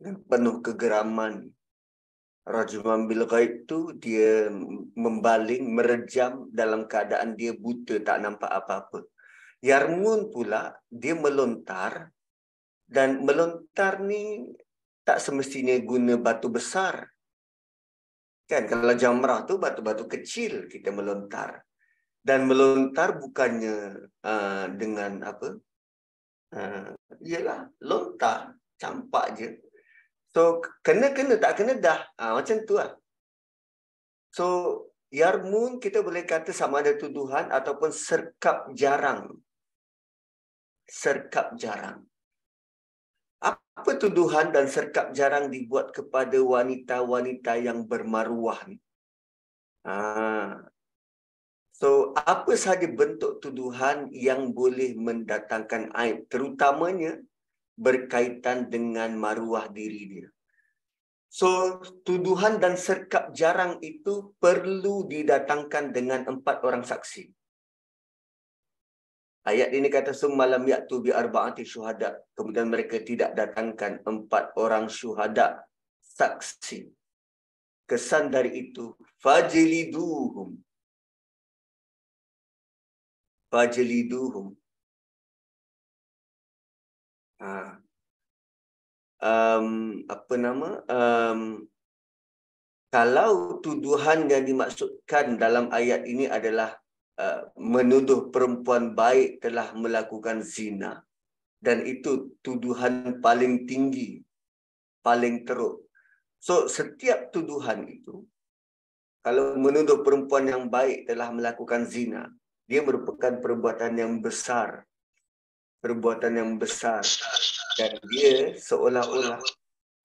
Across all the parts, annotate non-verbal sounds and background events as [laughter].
penuh kegeraman. Rajuman bil ghaib tu dia membaling, merejam dalam keadaan dia buta, tak nampak apa-apa. Yarmun pula, dia melontar dan melontar ni tak semestinya guna batu besar. Kan kalau jamrah tu batu-batu kecil kita melontar. Dan melontar bukannya uh, dengan apa? Uh, ialah lontar, campak je. So kena-kena tak kena dah. Uh, macam tu lah. So Yarmun kita boleh kata sama ada tuduhan ataupun serkap jarang. Serkap jarang. Apa tuduhan dan serkap jarang dibuat kepada wanita-wanita yang bermaruah ni? Ha. So, apa sahaja bentuk tuduhan yang boleh mendatangkan aib, terutamanya berkaitan dengan maruah diri dia. So, tuduhan dan serkap jarang itu perlu didatangkan dengan empat orang saksi. Ayat ini kata summalam ya'tu bi arba'ati syuhada. Kemudian mereka tidak datangkan empat orang syuhada saksi. Kesan dari itu fajliduhum. Fajliduhum. Ha. Um, apa nama? Um, kalau tuduhan yang dimaksudkan dalam ayat ini adalah Uh, menuduh perempuan baik telah melakukan zina. Dan itu tuduhan paling tinggi paling teruk. So setiap tuduhan itu kalau menuduh perempuan yang baik telah melakukan zina dia merupakan perbuatan yang besar. Perbuatan yang besar dan dia seolah-olah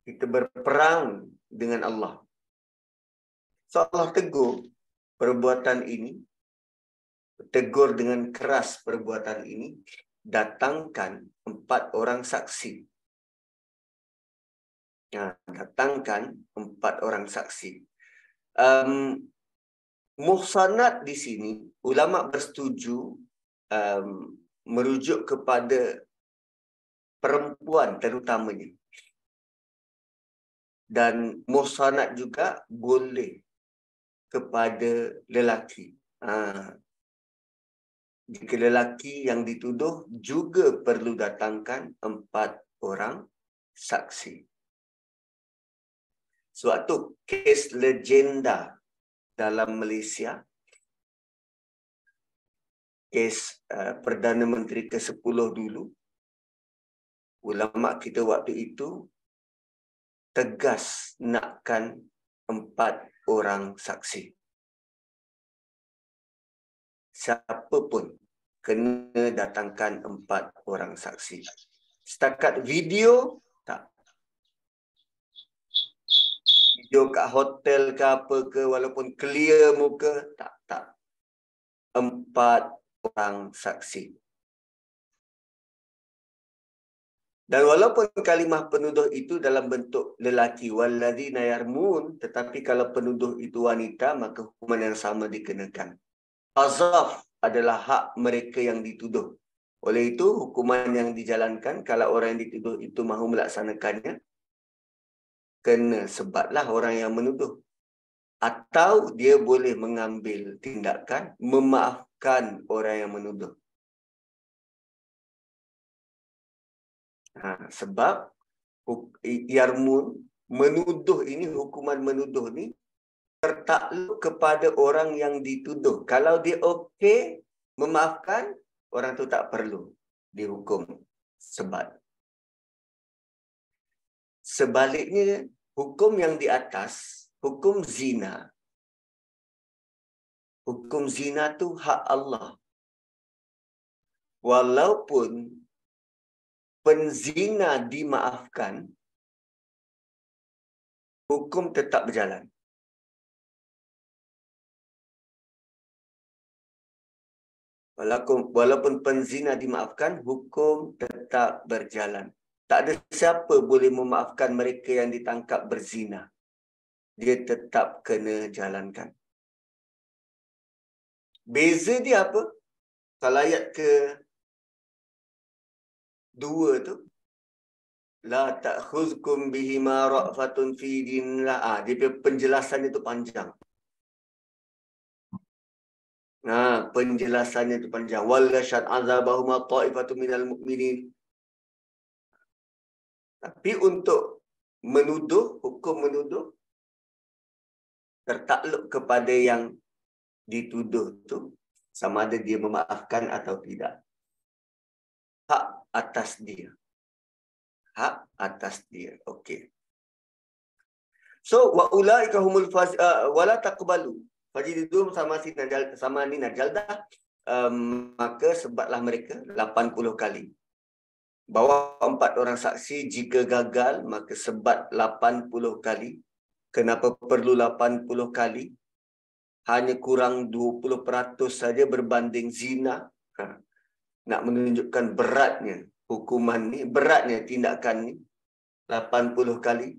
kita berperang dengan Allah so Allah tegur perbuatan ini tegur dengan keras perbuatan ini, datangkan empat orang saksi. Ya, datangkan empat orang saksi. Um, muhsanat di sini, ulama bersetuju um, merujuk kepada perempuan terutamanya. Dan muhsanat juga boleh kepada lelaki. Ha, jika lelaki yang dituduh juga perlu datangkan empat orang saksi. Suatu kes legenda dalam Malaysia, kes uh, Perdana Menteri ke-10 dulu, ulama kita waktu itu tegas nakkan empat orang saksi. Siapa pun kena datangkan empat orang saksi. Setakat video, tak. Video kat hotel ke apa ke, walaupun clear muka, tak, tak. Empat orang saksi. Dan walaupun kalimah penuduh itu dalam bentuk lelaki walladzina yarmun tetapi kalau penuduh itu wanita maka hukuman yang sama dikenakan. Azaf adalah hak mereka yang dituduh. Oleh itu, hukuman yang dijalankan kalau orang yang dituduh itu mahu melaksanakannya, kena sebablah orang yang menuduh. Atau dia boleh mengambil tindakan memaafkan orang yang menuduh. Ha, sebab Yarmun menuduh ini, hukuman menuduh ni tertakluk kepada orang yang dituduh. Kalau dia okey memaafkan, orang tu tak perlu dihukum sebat. Sebaliknya, hukum yang di atas, hukum zina. Hukum zina tu hak Allah. Walaupun penzina dimaafkan, hukum tetap berjalan. Walaupun, penzina dimaafkan, hukum tetap berjalan. Tak ada siapa boleh memaafkan mereka yang ditangkap berzina. Dia tetap kena jalankan. Beza dia apa? Kalau ayat ke dua tu, la ta'khuzkum bihima ra'fatun fi dinillah. Ah, dia penjelasan itu panjang. Nah, penjelasannya itu panjang. Wal yashad azabahuma ta'ifatu minal mu'minin. Tapi untuk menuduh, hukum menuduh, tertakluk kepada yang dituduh tu sama ada dia memaafkan atau tidak. Hak atas dia. Hak atas dia. Okey. So wa ulaika humul faz uh, wala taqbalu. Fajidum sama si najal sama ni najalda um, maka sebablah mereka 80 kali. Bawa empat orang saksi jika gagal maka sebat 80 kali. Kenapa perlu 80 kali? hanya kurang 20% saja berbanding zina. Ha. Nak menunjukkan beratnya hukuman ni, beratnya tindakan ni 80 kali.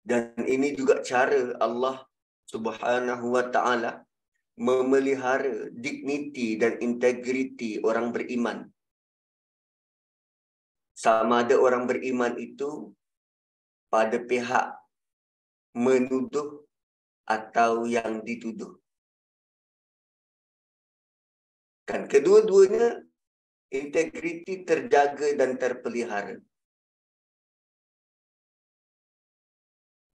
Dan ini juga cara Allah Subhanahu wa taala memelihara dignity dan integriti orang beriman. Sama ada orang beriman itu pada pihak menuduh atau yang dituduh. Kan kedua-duanya integriti terjaga dan terpelihara.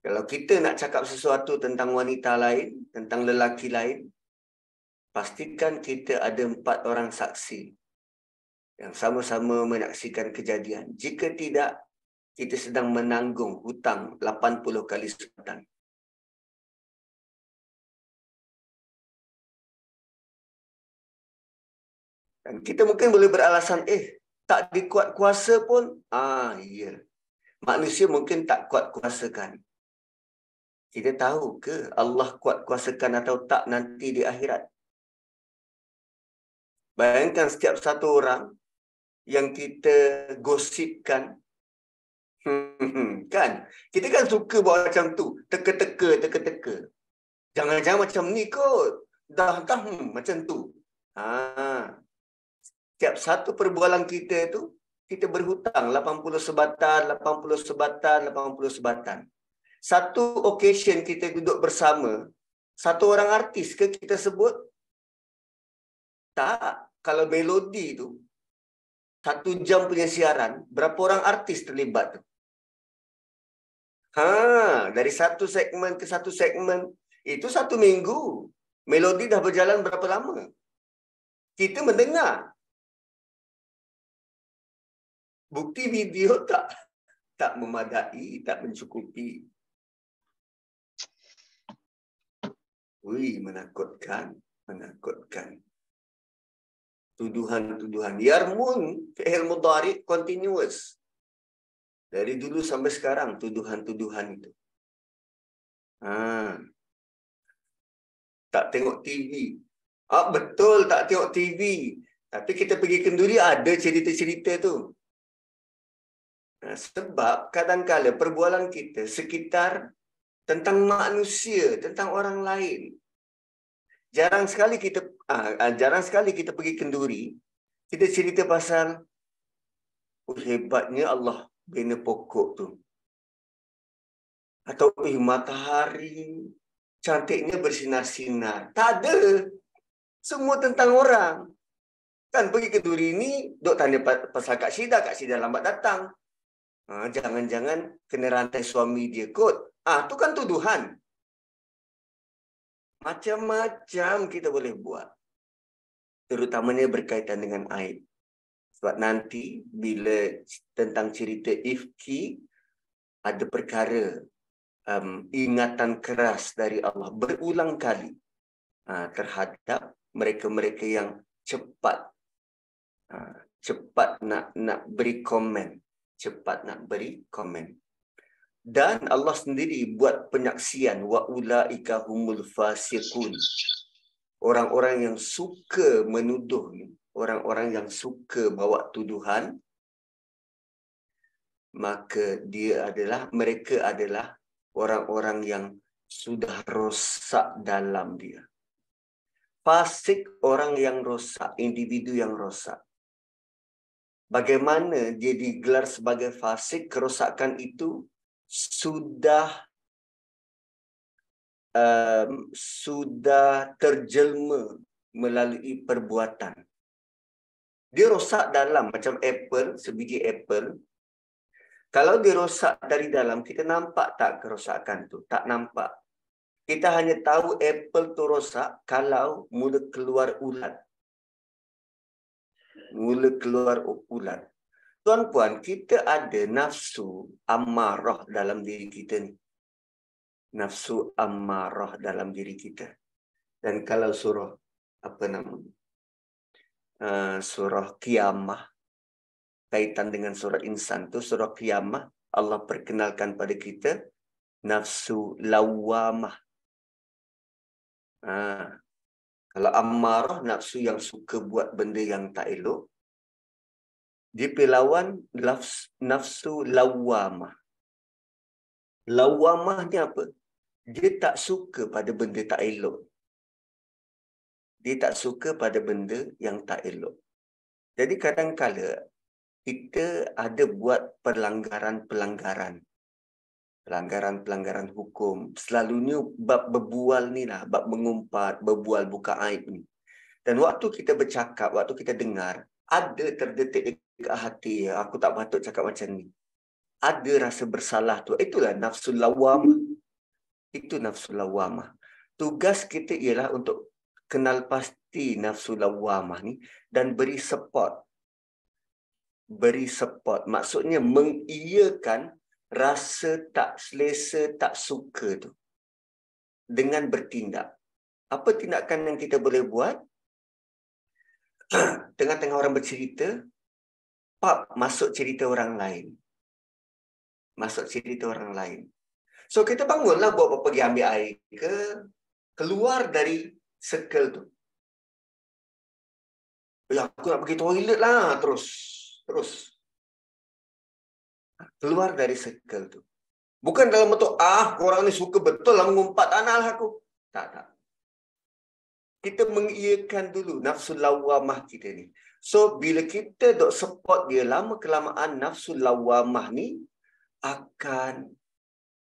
Kalau kita nak cakap sesuatu tentang wanita lain, tentang lelaki lain, pastikan kita ada empat orang saksi yang sama-sama menyaksikan kejadian. Jika tidak, kita sedang menanggung hutang 80 kali sebatan. Kita mungkin boleh beralasan, eh, tak dikuat kuasa pun. Ah, iya. Manusia mungkin tak kuat kuasakan. Kita tahu ke Allah kuat kuasakan atau tak nanti di akhirat? Bayangkan setiap satu orang yang kita gosipkan Hmm, kan? Kita kan suka buat macam tu. Teka-teka, teka-teka. Jangan-jangan macam ni kot. Dah, dah hmm, macam tu. Ha. Setiap satu perbualan kita tu, kita berhutang 80 sebatan, 80 sebatan, 80 sebatan. Satu occasion kita duduk bersama, satu orang artis ke kita sebut? Tak. Kalau melodi tu, satu jam punya siaran, berapa orang artis terlibat tu? Ha, dari satu segmen ke satu segmen itu satu minggu. Melodi dah berjalan berapa lama? Kita mendengar. Bukti video tak tak memadai, tak mencukupi. Wih, menakutkan, menakutkan. Tuduhan-tuduhan. Yarmun, fi'il mudhari, continuous. Dari dulu sampai sekarang tuduhan-tuduhan itu. Ha. Tak tengok TV. Ah betul tak tengok TV. Tapi kita pergi kenduri ada cerita-cerita tu. Ha, sebab kadang-kala perbualan kita sekitar tentang manusia, tentang orang lain. Jarang sekali kita ah, jarang sekali kita pergi kenduri, kita cerita pasal oh, hebatnya Allah bina pokok tu. Atau eh, matahari cantiknya bersinar-sinar. Tak ada. Semua tentang orang. Kan pergi ke duri ni, dok tanya pasal Kak Syida, Kak Syida lambat datang. Ha, jangan-jangan kena rantai suami dia kot. Ah, tu kan tuduhan. Macam-macam kita boleh buat. Terutamanya berkaitan dengan aib. Sebab nanti bila tentang cerita Ifki ada perkara um, ingatan keras dari Allah berulang kali uh, terhadap mereka-mereka yang cepat uh, cepat nak nak beri komen, cepat nak beri komen. Dan Allah sendiri buat penyaksian wa ulaika humul fasiqun. Orang-orang yang suka menuduh ni orang-orang yang suka bawa tuduhan maka dia adalah mereka adalah orang-orang yang sudah rosak dalam dia fasik orang yang rosak individu yang rosak bagaimana dia digelar sebagai fasik kerosakan itu sudah um, sudah terjelma melalui perbuatan. Dia rosak dalam macam apple sebiji apple. Kalau dia rosak dari dalam kita nampak tak kerosakan tu? Tak nampak. Kita hanya tahu apple tu rosak kalau mula keluar ulat mula keluar ulat. Tuan-puan, kita ada nafsu amarah dalam diri kita ni. Nafsu amarah dalam diri kita. Dan kalau surah, apa nama? Uh, surah kiamah, kaitan dengan surah insan tu, surah kiamah, Allah perkenalkan pada kita, nafsu lawamah. Uh, kalau amarah nafsu yang suka buat benda yang tak elok, dia perlawan nafsu lawamah. Lawamah ni apa? Dia tak suka pada benda tak elok. Dia tak suka pada benda yang tak elok. Jadi kadang-kala kita ada buat pelanggaran-pelanggaran pelanggaran-pelanggaran hukum. Selalunya bab berbual ni lah, bab mengumpat, berbual buka aib ni. Dan waktu kita bercakap, waktu kita dengar, ada terdetik dekat hati, aku tak patut cakap macam ni. Ada rasa bersalah tu. Itulah nafsu lawamah. Itu nafsu lawamah. Tugas kita ialah untuk kenal pasti nafsu lawamah ni dan beri support. Beri support. Maksudnya mengiyakan rasa tak selesa, tak suka tu dengan bertindak. Apa tindakan yang kita boleh buat? [clears throat] Tengah-tengah orang bercerita, pap masuk cerita orang lain. Masuk cerita orang lain. So kita bangunlah buat apa pergi ambil air ke keluar dari circle tu. Ya, aku nak pergi toilet lah terus. Terus keluar dari circle tu. Bukan dalam bentuk, ah, orang ni suka betul lah mengumpat tanah lah aku. Tak, tak. Kita mengiyakan dulu nafsu lawamah kita ni. So, bila kita dok support dia lama-kelamaan nafsu lawamah ni akan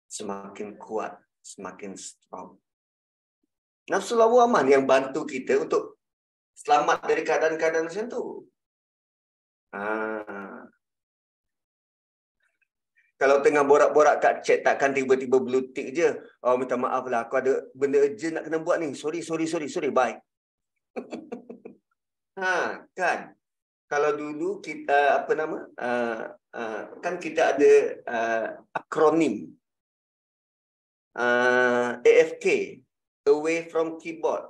semakin kuat, semakin strong. Nafsu lawamah ni yang bantu kita untuk selamat dari keadaan-keadaan macam tu. Ah, kalau tengah borak-borak kat chat takkan tiba-tiba blue tick je. Oh minta maaf lah aku ada benda urgent nak kena buat ni. Sorry, sorry, sorry, sorry. Bye. [laughs] ha, kan? Kalau dulu kita apa nama? Uh, uh, kan kita ada uh, akronim. Uh, AFK. Away from keyboard.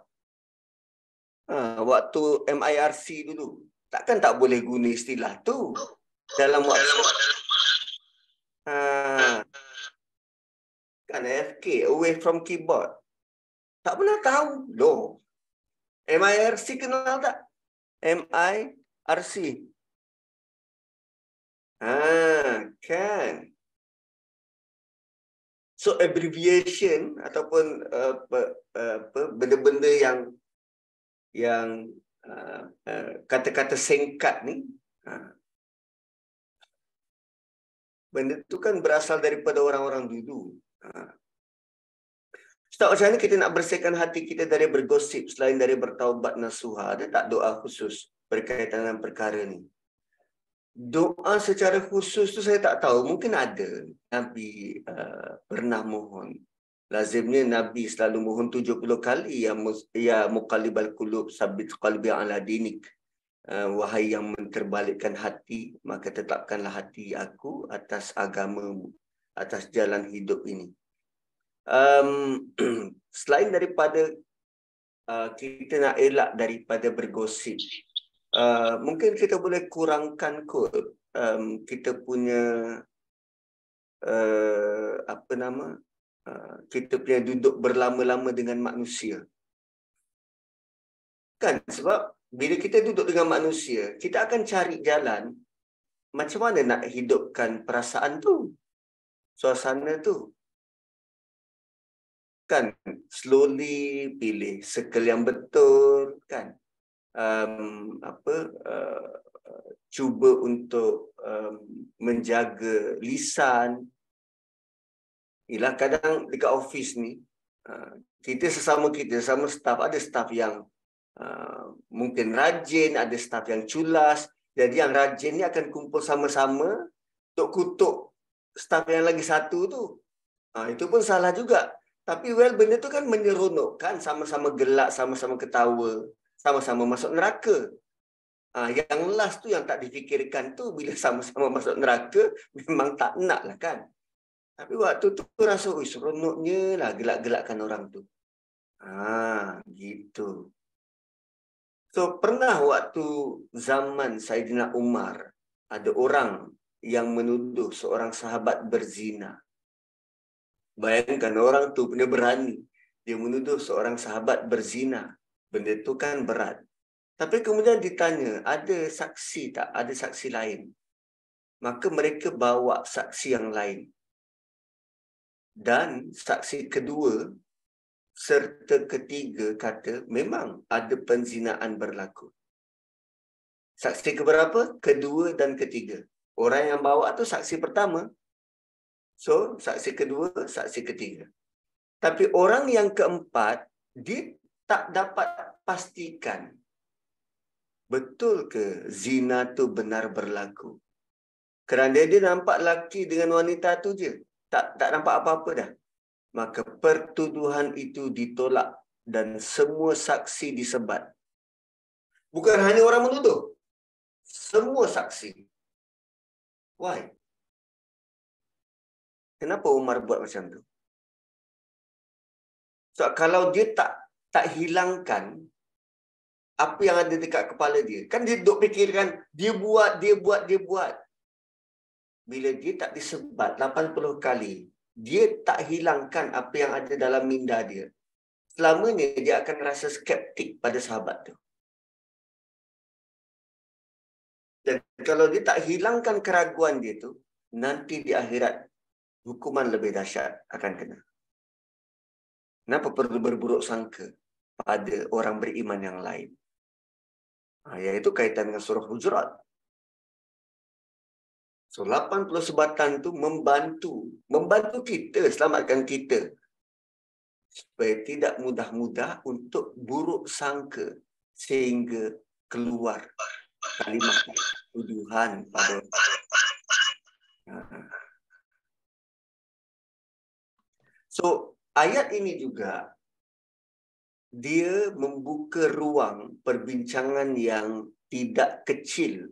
Uh, waktu MIRC dulu. Takkan tak boleh guna istilah tu. [gasps] Dalam WhatsApp. Ha. Kan AFK, away from keyboard. Tak pernah tahu. Loh. MIRC kenal tak? MIRC. Ha, kan. So abbreviation ataupun apa apa benda-benda yang yang uh, uh, kata-kata singkat ni uh, benda tu kan berasal daripada orang-orang dulu. Ha. Ustaz, macam mana kita nak bersihkan hati kita dari bergosip selain dari bertaubat nasuha? Ada tak doa khusus berkaitan dengan perkara ni? Doa secara khusus tu saya tak tahu. Mungkin ada. Nabi uh, pernah mohon. Lazimnya Nabi selalu mohon 70 kali. Ya, ya muqalibal kulub sabit qalbi ala dinik. Uh, wahai yang menterbalikkan hati, maka tetapkanlah hati aku atas agamamu, atas jalan hidup ini. Um, [clears throat] selain daripada uh, kita nak elak daripada bergosip, uh, mungkin kita boleh kurangkan kot um, kita punya uh, apa nama kita punya duduk berlama-lama dengan manusia. Kan sebab bila kita duduk dengan manusia, kita akan cari jalan macam mana nak hidupkan perasaan tu, suasana tu. Kan, slowly pilih circle yang betul, kan. um, apa uh, cuba untuk um, menjaga lisan ialah kadang dekat office ni uh, kita sesama kita sesama staff ada staff yang uh, mungkin rajin ada staff yang culas jadi yang rajin ni akan kumpul sama-sama untuk kutuk staff yang lagi satu tu uh, itu pun salah juga tapi well benda tu kan menyeronokkan sama-sama gelak sama-sama ketawa sama-sama masuk neraka Ha, yang last tu yang tak difikirkan tu bila [laughs] sama-sama masuk neraka memang tak nak lah kan. Tapi waktu tu rasa seronoknya lah gelak-gelakkan orang tu. Ha, gitu. So pernah waktu zaman Saidina Umar ada orang yang menuduh seorang sahabat berzina. Bayangkan orang tu punya berani. Dia menuduh seorang sahabat berzina. Benda tu kan berat. Tapi kemudian ditanya, ada saksi tak? Ada saksi lain? Maka mereka bawa saksi yang lain. Dan saksi kedua serta ketiga kata memang ada penzinaan berlaku. Saksi keberapa? Kedua dan ketiga. Orang yang bawa tu saksi pertama. So, saksi kedua, saksi ketiga. Tapi orang yang keempat, dia tak dapat pastikan betul ke zina tu benar berlaku? Kerana dia nampak lelaki dengan wanita tu je. Tak tak nampak apa-apa dah. Maka pertuduhan itu ditolak dan semua saksi disebat. Bukan hanya orang menuduh. Semua saksi. Why? Kenapa Umar buat macam tu? So, kalau dia tak tak hilangkan apa yang ada dekat kepala dia. Kan dia duk fikirkan, dia buat, dia buat, dia buat. Bila dia tak disebat 80 kali, dia tak hilangkan apa yang ada dalam minda dia. Selamanya dia akan rasa skeptik pada sahabat tu. Dan kalau dia tak hilangkan keraguan dia tu, nanti di akhirat hukuman lebih dahsyat akan kena. Kenapa perlu berburuk sangka pada orang beriman yang lain? Ha, iaitu kaitan dengan surah Hujurat. So 80 sebatan tu membantu, membantu kita, selamatkan kita. Supaya tidak mudah-mudah untuk buruk sangka sehingga keluar kalimat tuduhan pada. So ayat ini juga dia membuka ruang perbincangan yang tidak kecil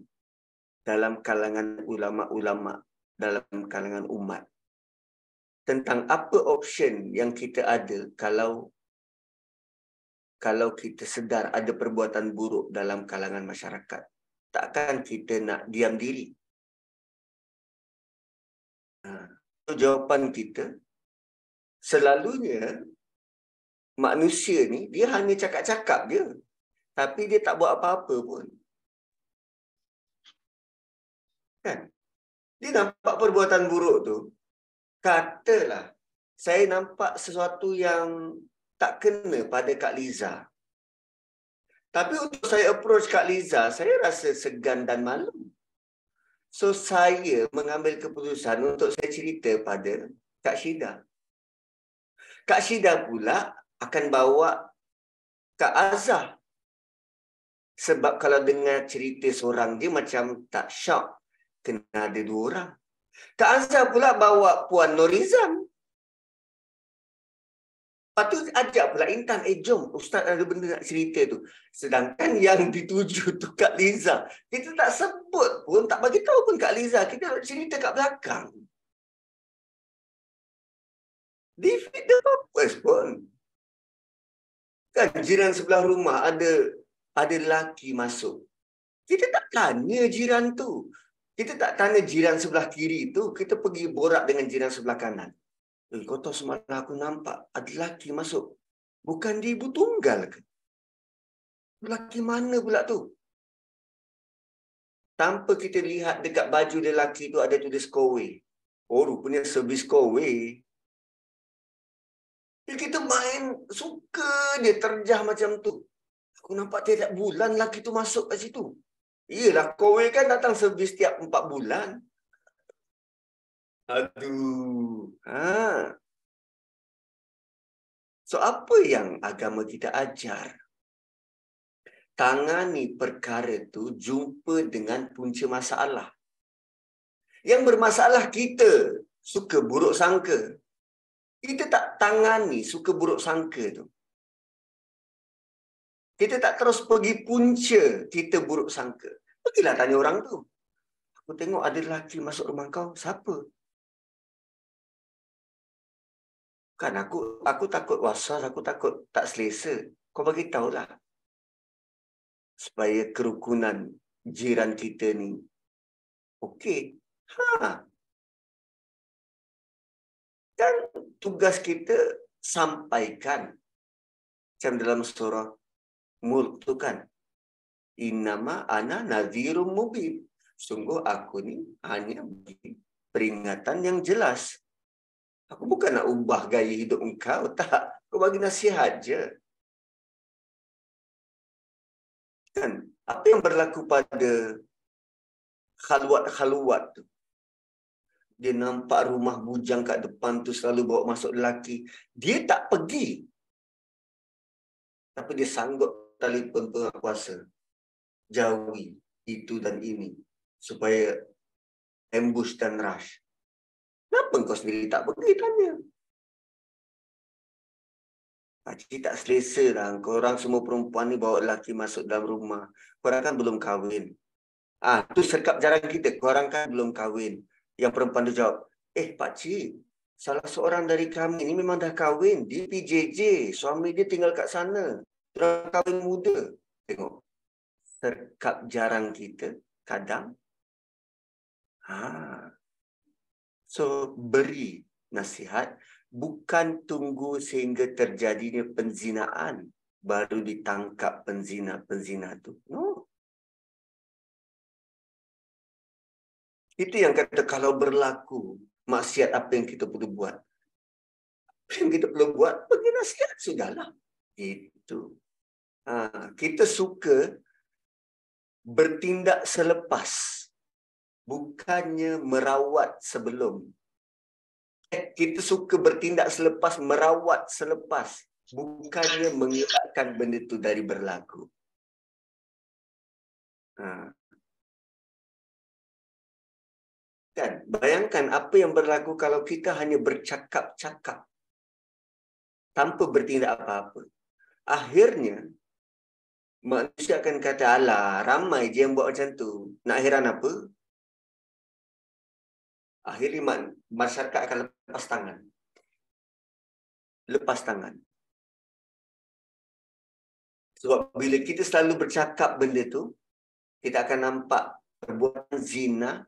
dalam kalangan ulama-ulama dalam kalangan umat. Tentang apa option yang kita ada kalau kalau kita sedar ada perbuatan buruk dalam kalangan masyarakat. Takkan kita nak diam diri? Ha, jawapan kita. Selalunya manusia ni dia hanya cakap-cakap je. Tapi dia tak buat apa-apa pun kan? Dia nampak perbuatan buruk tu. Katalah saya nampak sesuatu yang tak kena pada Kak Liza. Tapi untuk saya approach Kak Liza saya rasa segan dan malu. So saya mengambil keputusan untuk saya cerita pada Kak Syida Kak Syida pula akan bawa Kak Azah. Sebab kalau dengar cerita seorang dia macam tak syok. Kena ada dua orang. Kak Azah pula bawa Puan Norizam. Lepas tu ajak pula Intan, eh jom Ustaz ada benda nak cerita tu. Sedangkan yang [laughs] dituju tu Kak Liza. Kita tak sebut pun, tak bagi tahu pun Kak Liza. Kita cerita kat belakang. Defeat the purpose pun. Kan jiran sebelah rumah ada ada lelaki masuk. Kita tak tanya jiran tu. Kita tak tanya jiran sebelah kiri tu. Kita pergi borak dengan jiran sebelah kanan. Eh, kau tahu semalam aku nampak ada lelaki masuk. Bukan di ibu tunggal ke? Lelaki mana pula tu? Tanpa kita lihat dekat baju lelaki tu ada tulis kowe. Oh, rupanya servis kowe. Kita main suka dia terjah macam tu. Aku nampak tiap bulan lelaki tu masuk kat situ. Iyalah, kowe kan datang servis tiap empat bulan. Aduh. Ha. So, apa yang agama kita ajar? Tangani perkara tu jumpa dengan punca masalah. Yang bermasalah kita suka buruk sangka. Kita tak tangani suka buruk sangka tu. Kita tak terus pergi punca kita buruk sangka. Pergilah tanya orang tu. Aku tengok ada lelaki masuk rumah kau. Siapa? Kan aku aku takut wasas, aku takut tak selesa. Kau bagi tahulah. Supaya kerukunan jiran kita ni okey. Ha. Dan tugas kita sampaikan macam dalam surah mulk tu kan? Innama ana nadhirum mubin. Sungguh aku ni hanya peringatan yang jelas. Aku bukan nak ubah gaya hidup engkau [laughs] tak. Aku bagi nasihat je. Kan? Apa yang berlaku pada khalwat-khalwat tu? Dia nampak rumah bujang kat depan tu selalu bawa masuk lelaki. Dia tak pergi. Tapi dia sanggup telefon penguasa jauhi itu dan ini supaya ambush dan rush. Kenapa kau sendiri tak pergi tanya? Pakcik tak selesa lah. Korang semua perempuan ni bawa lelaki masuk dalam rumah. Korang kan belum kahwin. Ah, tu serkap jarang kita. Korang kan belum kahwin. Yang perempuan tu jawab, eh pakcik, salah seorang dari kami ni memang dah kahwin. Dia PJJ. Suami dia tinggal kat sana. Orang kahwin muda. Tengok. Serkap jarang kita. Kadang. Ha. So, beri nasihat. Bukan tunggu sehingga terjadinya penzinaan. Baru ditangkap penzina-penzina tu. No. Itu yang kata kalau berlaku maksiat apa yang kita perlu buat. Apa yang kita perlu buat, pergi nasihat. Sudahlah. Itu. Ha, kita suka bertindak selepas bukannya merawat sebelum. Eh, kita suka bertindak selepas merawat selepas bukannya mengelakkan benda itu dari berlaku. Ha. kan bayangkan apa yang berlaku kalau kita hanya bercakap-cakap tanpa bertindak apa-apa. Akhirnya manusia akan kata Allah ramai je yang buat macam tu. Nak heran apa? Akhirnya masyarakat akan lepas tangan. Lepas tangan. Sebab bila kita selalu bercakap benda tu kita akan nampak perbuatan zina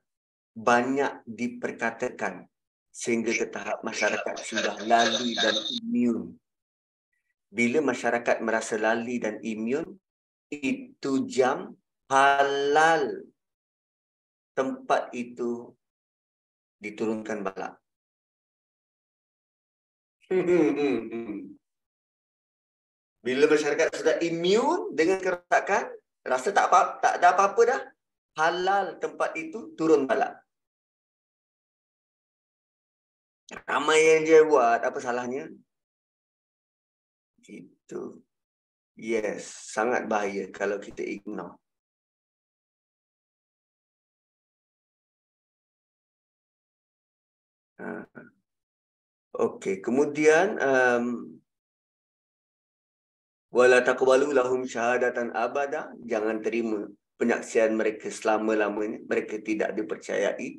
banyak diperkatakan sehingga ke tahap masyarakat sudah lali dan imun. Bila masyarakat merasa lali dan imun itu jam halal tempat itu diturunkan balak. [laughs] Bila masyarakat sudah imun dengan kerosakan, rasa tak apa, tak ada apa-apa dah, halal tempat itu turun balak. Ramai yang dia buat, apa salahnya? Itu. Yes, sangat bahaya kalau kita ignore. Ha. Okey, kemudian um, wala taqbalu lahum syahadatan abada, jangan terima penyaksian mereka selama-lamanya, mereka tidak dipercayai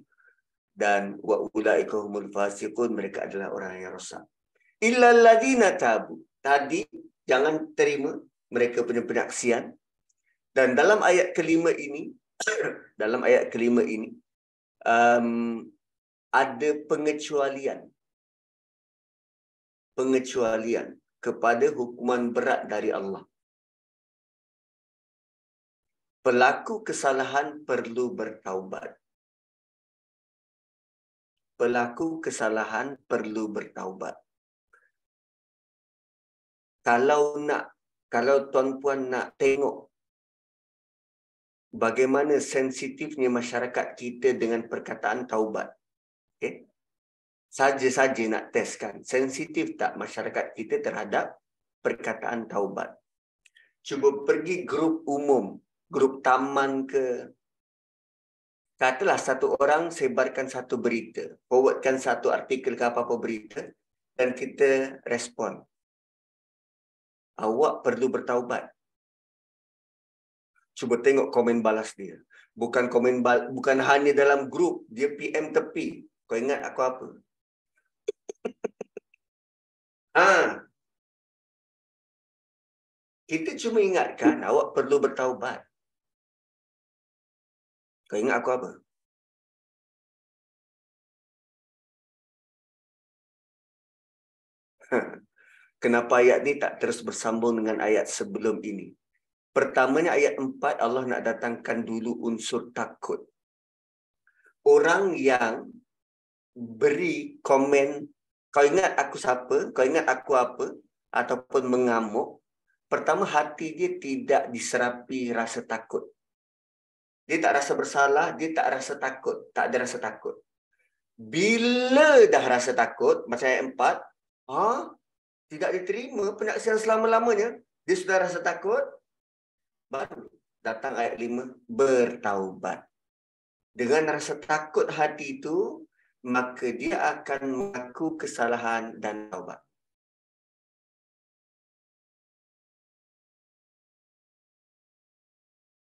dan wa ulaika humul fasiqun, mereka adalah orang yang rosak. Illa alladziina tabu. Tadi jangan terima mereka punya penyaksian. Dan dalam ayat kelima ini [coughs] dalam ayat kelima ini um, ada pengecualian. Pengecualian kepada hukuman berat dari Allah. Pelaku kesalahan perlu bertaubat. Pelaku kesalahan perlu bertaubat kalau nak kalau tuan-puan nak tengok bagaimana sensitifnya masyarakat kita dengan perkataan taubat. Okay? Saja-saja nak testkan. Sensitif tak masyarakat kita terhadap perkataan taubat. Cuba pergi grup umum, grup taman ke. Katalah satu orang sebarkan satu berita. Forwardkan satu artikel ke apa-apa berita. Dan kita respon awak perlu bertaubat. Cuba tengok komen balas dia. Bukan komen bal bukan hanya dalam grup, dia PM tepi. Kau ingat aku apa? ha. Kita cuma ingatkan awak perlu bertaubat. Kau ingat aku apa? Ha kenapa ayat ni tak terus bersambung dengan ayat sebelum ini. Pertamanya ayat 4 Allah nak datangkan dulu unsur takut. Orang yang beri komen kau ingat aku siapa, kau ingat aku apa ataupun mengamuk, pertama hati dia tidak diserapi rasa takut. Dia tak rasa bersalah, dia tak rasa takut, tak ada rasa takut. Bila dah rasa takut, macam ayat 4, ha? Tidak diterima penyaksian selama-lamanya, dia sudah rasa takut, baru datang ayat 5, bertaubat. Dengan rasa takut hati itu, maka dia akan mengaku kesalahan dan taubat.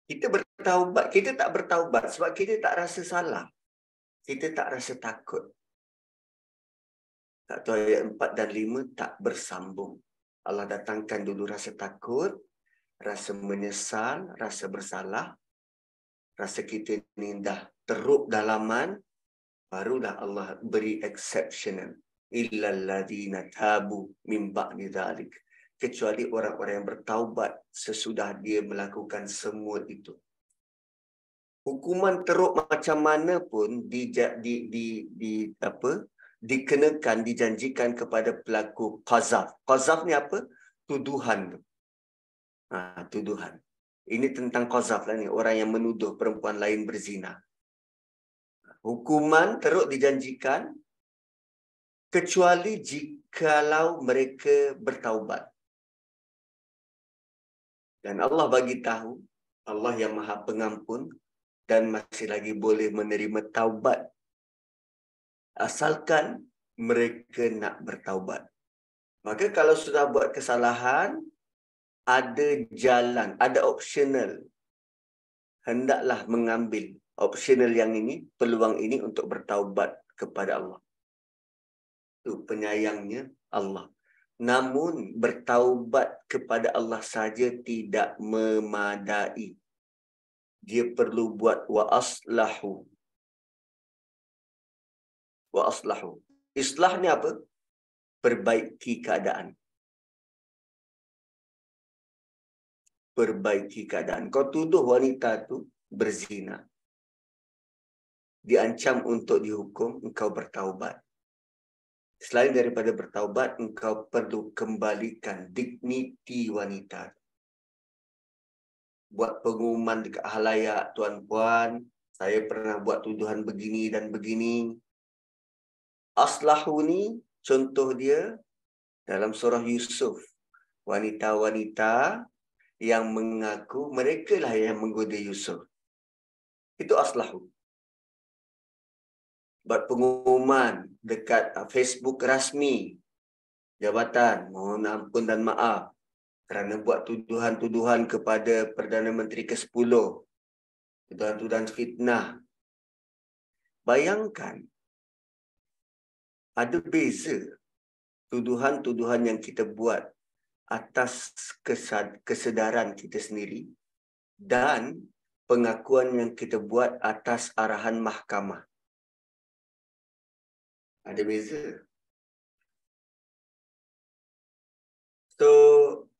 Kita bertaubat, kita tak bertaubat sebab kita tak rasa salah. Kita tak rasa takut. Tak tahu ayat 4 dan 5 tak bersambung. Allah datangkan dulu rasa takut, rasa menyesal, rasa bersalah. Rasa kita ni dah teruk dalaman, barulah Allah beri exceptional. Illa alladhina tabu min ba'ni dhalik. Kecuali orang-orang yang bertaubat sesudah dia melakukan semua itu. Hukuman teruk macam mana pun di, di, di, di apa dikenakan dijanjikan kepada pelaku qazaf. Qazaf ni apa? Tuduhan. Ha, tuduhan. Ini tentang qazaf lah ni, orang yang menuduh perempuan lain berzina. Hukuman teruk dijanjikan kecuali jikalau mereka bertaubat. Dan Allah bagi tahu, Allah yang Maha Pengampun dan masih lagi boleh menerima taubat asalkan mereka nak bertaubat. Maka kalau sudah buat kesalahan, ada jalan, ada optional. Hendaklah mengambil optional yang ini, peluang ini untuk bertaubat kepada Allah. Itu penyayangnya Allah. Namun bertaubat kepada Allah saja tidak memadai. Dia perlu buat wa aslahu wa aslahu. Islah ni apa? Perbaiki keadaan. Perbaiki keadaan. Kau tuduh wanita tu berzina. Diancam untuk dihukum, engkau bertaubat. Selain daripada bertaubat, engkau perlu kembalikan digniti wanita. Buat pengumuman dekat halayak, tuan-puan, saya pernah buat tuduhan begini dan begini aslahu ni contoh dia dalam surah Yusuf. Wanita-wanita yang mengaku mereka lah yang menggoda Yusuf. Itu aslahu. Buat pengumuman dekat uh, Facebook rasmi jabatan. Mohon ampun dan maaf kerana buat tuduhan-tuduhan kepada Perdana Menteri ke-10 tuduhan-tuduhan fitnah. Bayangkan ada beza tuduhan-tuduhan yang kita buat atas kesedaran kita sendiri dan pengakuan yang kita buat atas arahan mahkamah. Ada beza. So,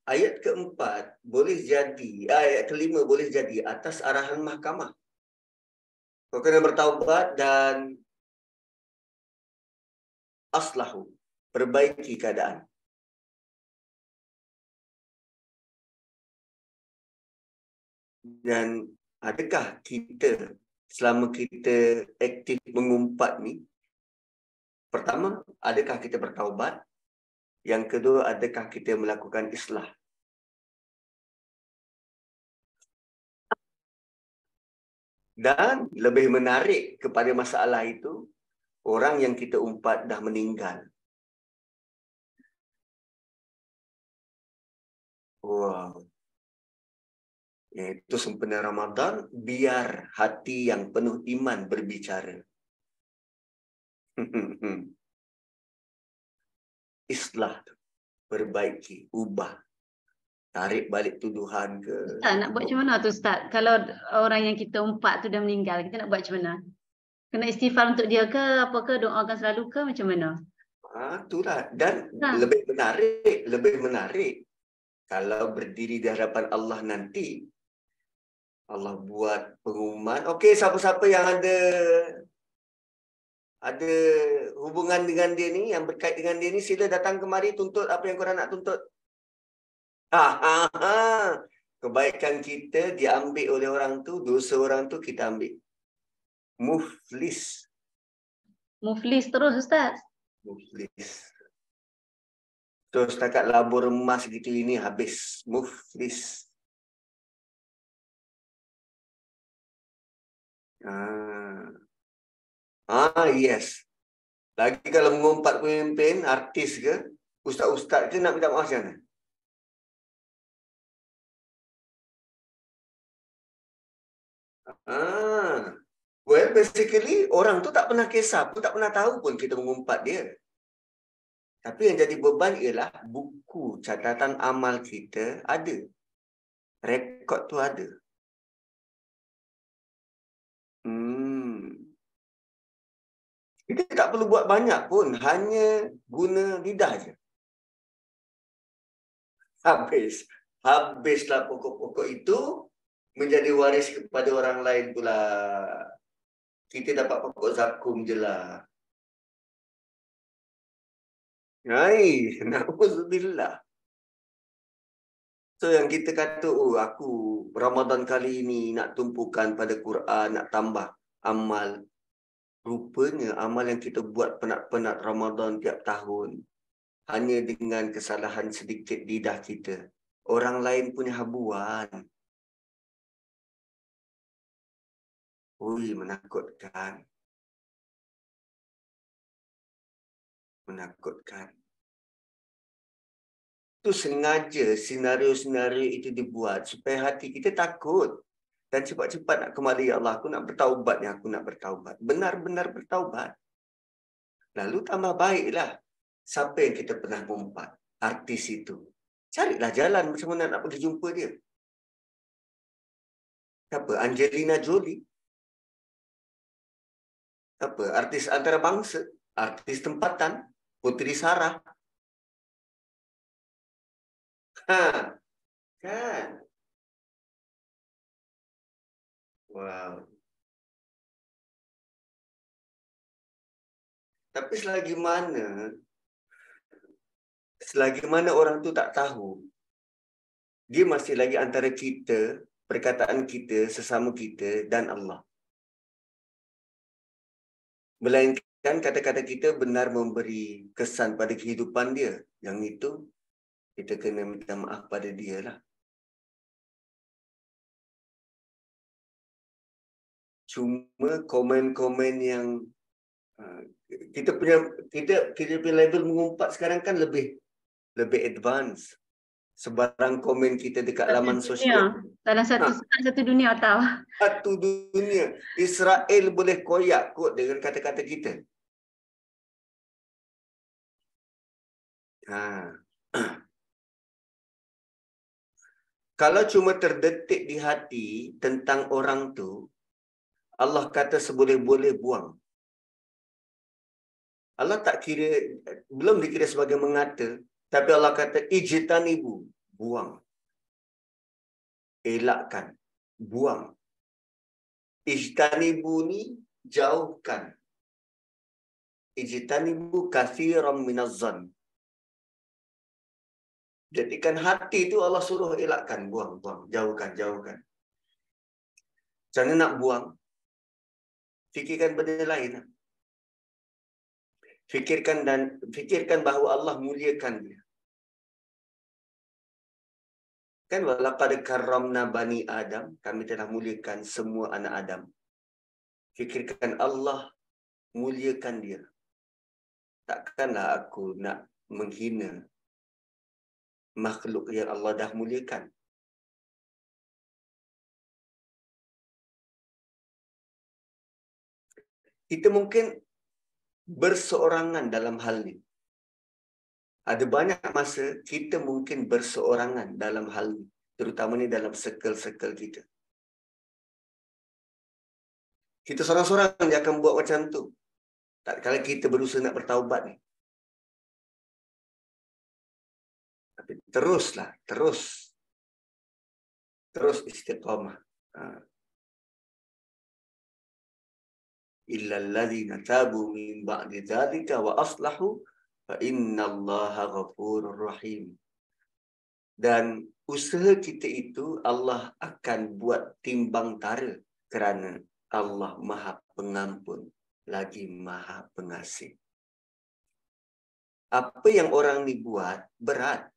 ayat keempat boleh jadi, ayat kelima boleh jadi atas arahan mahkamah. Kau kena bertaubat dan aslahu perbaiki keadaan. Dan adakah kita selama kita aktif mengumpat ni pertama adakah kita bertaubat? Yang kedua adakah kita melakukan islah? Dan lebih menarik kepada masalah itu orang yang kita umpat dah meninggal wow Iaitu sempena Ramadan, biar hati yang penuh iman berbicara. [laughs] Islah, perbaiki, ubah. Tarik balik tuduhan ke... Ustaz, nak buat macam mana tu Ustaz? Kalau orang yang kita umpat tu dah meninggal, kita nak buat macam mana? Kena istighfar untuk dia ke? Apakah doakan selalu ke? Macam mana? Ah, itulah. Dan ha. lebih menarik, lebih menarik. Kalau berdiri di hadapan Allah nanti, Allah buat pengumuman. Okey, siapa-siapa yang ada ada hubungan dengan dia ni, yang berkait dengan dia ni, sila datang kemari tuntut apa yang korang nak tuntut. Ha, ha, ha. Kebaikan kita diambil oleh orang tu, dosa orang tu kita ambil. Muflis. Muflis terus, Ustaz. Muflis. Terus setakat labur emas gitu ini habis. Muflis. Ah. ah, yes. Lagi kalau mengumpat pemimpin, artis ke, ustaz-ustaz ke nak minta maaf macam mana? Ah. Well, basically, orang tu tak pernah kisah pun, tak pernah tahu pun kita mengumpat dia. Tapi yang jadi beban ialah buku catatan amal kita ada. Rekod tu ada. Hmm. Kita tak perlu buat banyak pun. Hanya guna lidah je. Habis. Habislah pokok-pokok itu menjadi waris kepada orang lain pula. Kita dapat pokok zakum je lah. Hai, [laughs] na'udzubillah. So yang kita kata, oh aku Ramadan kali ini nak tumpukan pada Quran, nak tambah amal. Rupanya amal yang kita buat penat-penat Ramadan tiap tahun. Hanya dengan kesalahan sedikit lidah kita. Orang lain punya habuan. Ui, menakutkan. Menakutkan. Itu sengaja senario-senario itu dibuat supaya hati kita takut dan cepat-cepat nak kembali ya Allah aku nak bertaubat yang aku nak bertaubat. Benar-benar bertaubat. Lalu tambah baiklah. Siapa yang kita pernah mengumpat artis itu. Carilah jalan macam mana nak pergi jumpa dia. Siapa? Angelina Jolie apa artis antarabangsa artis tempatan Putri Sarah Ha. Kan? Wow. Tapi selagi mana selagi mana orang tu tak tahu dia masih lagi antara kita, perkataan kita, sesama kita dan Allah. Melainkan kata-kata kita benar memberi kesan pada kehidupan dia. Yang itu kita kena minta maaf pada dia lah. Cuma komen-komen yang uh, kita punya kita kita punya level mengumpat sekarang kan lebih lebih advance. Sebarang komen kita dekat satu laman dunia. sosial. Dalam satu ha. satu dunia tahu. Satu dunia. Israel boleh koyak kot dengan kata-kata kita. Ha. [clears throat] Kalau cuma terdetik di hati tentang orang tu, Allah kata seboleh-boleh buang. Allah tak kira, belum dikira sebagai mengata, tapi Allah kata ijtan ibu, buang. Elakkan, buang. Ijtan ibu ni jauhkan. Ijtan ibu kathiram minazzan. Jadikan hati itu Allah suruh elakkan, buang, buang, jauhkan, jauhkan. Mana nak buang? Fikirkan benda lain. Fikirkan dan fikirkan bahawa Allah muliakan dia. Kan walaqad karramna bani Adam, kami telah muliakan semua anak Adam. Fikirkan Allah muliakan dia. Takkanlah aku nak menghina makhluk yang Allah dah muliakan. Kita mungkin berseorangan dalam hal ini. Ada banyak masa kita mungkin berseorangan dalam hal ini. Terutama ni dalam circle-circle kita. Kita seorang-seorang yang akan buat macam tu. Tak kala kita berusaha nak bertaubat ni. Tapi teruslah, terus. Terus istiqamah. Ha. Illa alladhina tabu min ba'di dhalika wa aslahu inna allaha ghafurur rahim. Dan usaha kita itu Allah akan buat timbang tara kerana Allah maha pengampun lagi maha pengasih. Apa yang orang ni buat berat.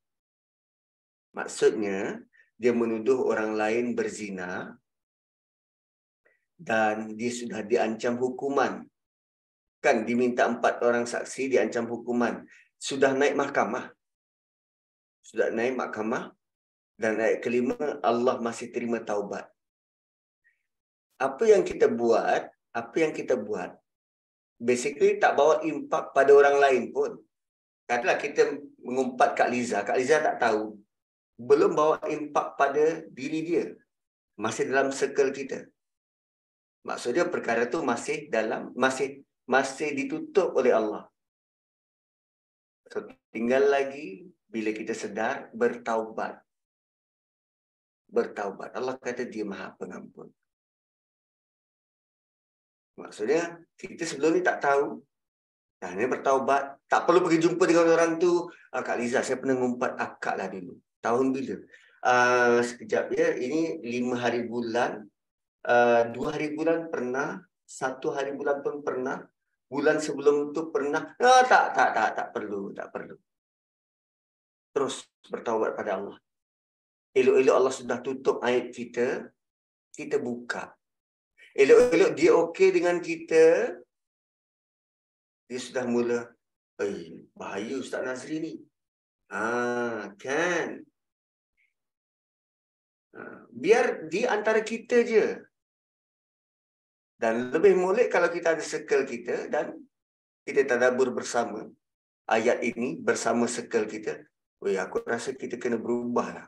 Maksudnya, dia menuduh orang lain berzina dan dia sudah diancam hukuman. Kan diminta empat orang saksi diancam hukuman. Sudah naik mahkamah. Sudah naik mahkamah. Dan ayat kelima, Allah masih terima taubat. Apa yang kita buat, apa yang kita buat, basically tak bawa impak pada orang lain pun. Katalah kita mengumpat Kak Liza, Kak Liza tak tahu. Belum bawa impak pada diri dia. Masih dalam circle kita. Maksudnya perkara tu masih dalam masih masih ditutup oleh Allah. So, tinggal lagi bila kita sedar bertaubat. Bertaubat. Allah kata dia Maha Pengampun. Maksudnya, kita sebelum ni tak tahu. Nah, ni bertaubat. Tak perlu pergi jumpa dengan orang tu. Ah, Kak Liza, saya pernah ngumpat akak lah dulu. Tahun bila? Uh, sekejap ya. Ini lima hari bulan. Uh, dua hari bulan pernah. Satu hari bulan pun pernah. Bulan sebelum tu pernah. Oh, tak, tak, tak, tak perlu. Tak perlu. Terus bertaubat pada Allah. Elok-elok Allah sudah tutup aib kita. Kita buka. Elok-elok dia okey dengan kita. Dia sudah mula. Eh, bahaya Ustaz Nazri ni. Ah, kan? Ah, biar di antara kita je. Dan lebih molek kalau kita ada circle kita dan kita tadabur bersama ayat ini bersama circle kita. Weh, aku rasa kita kena berubah lah.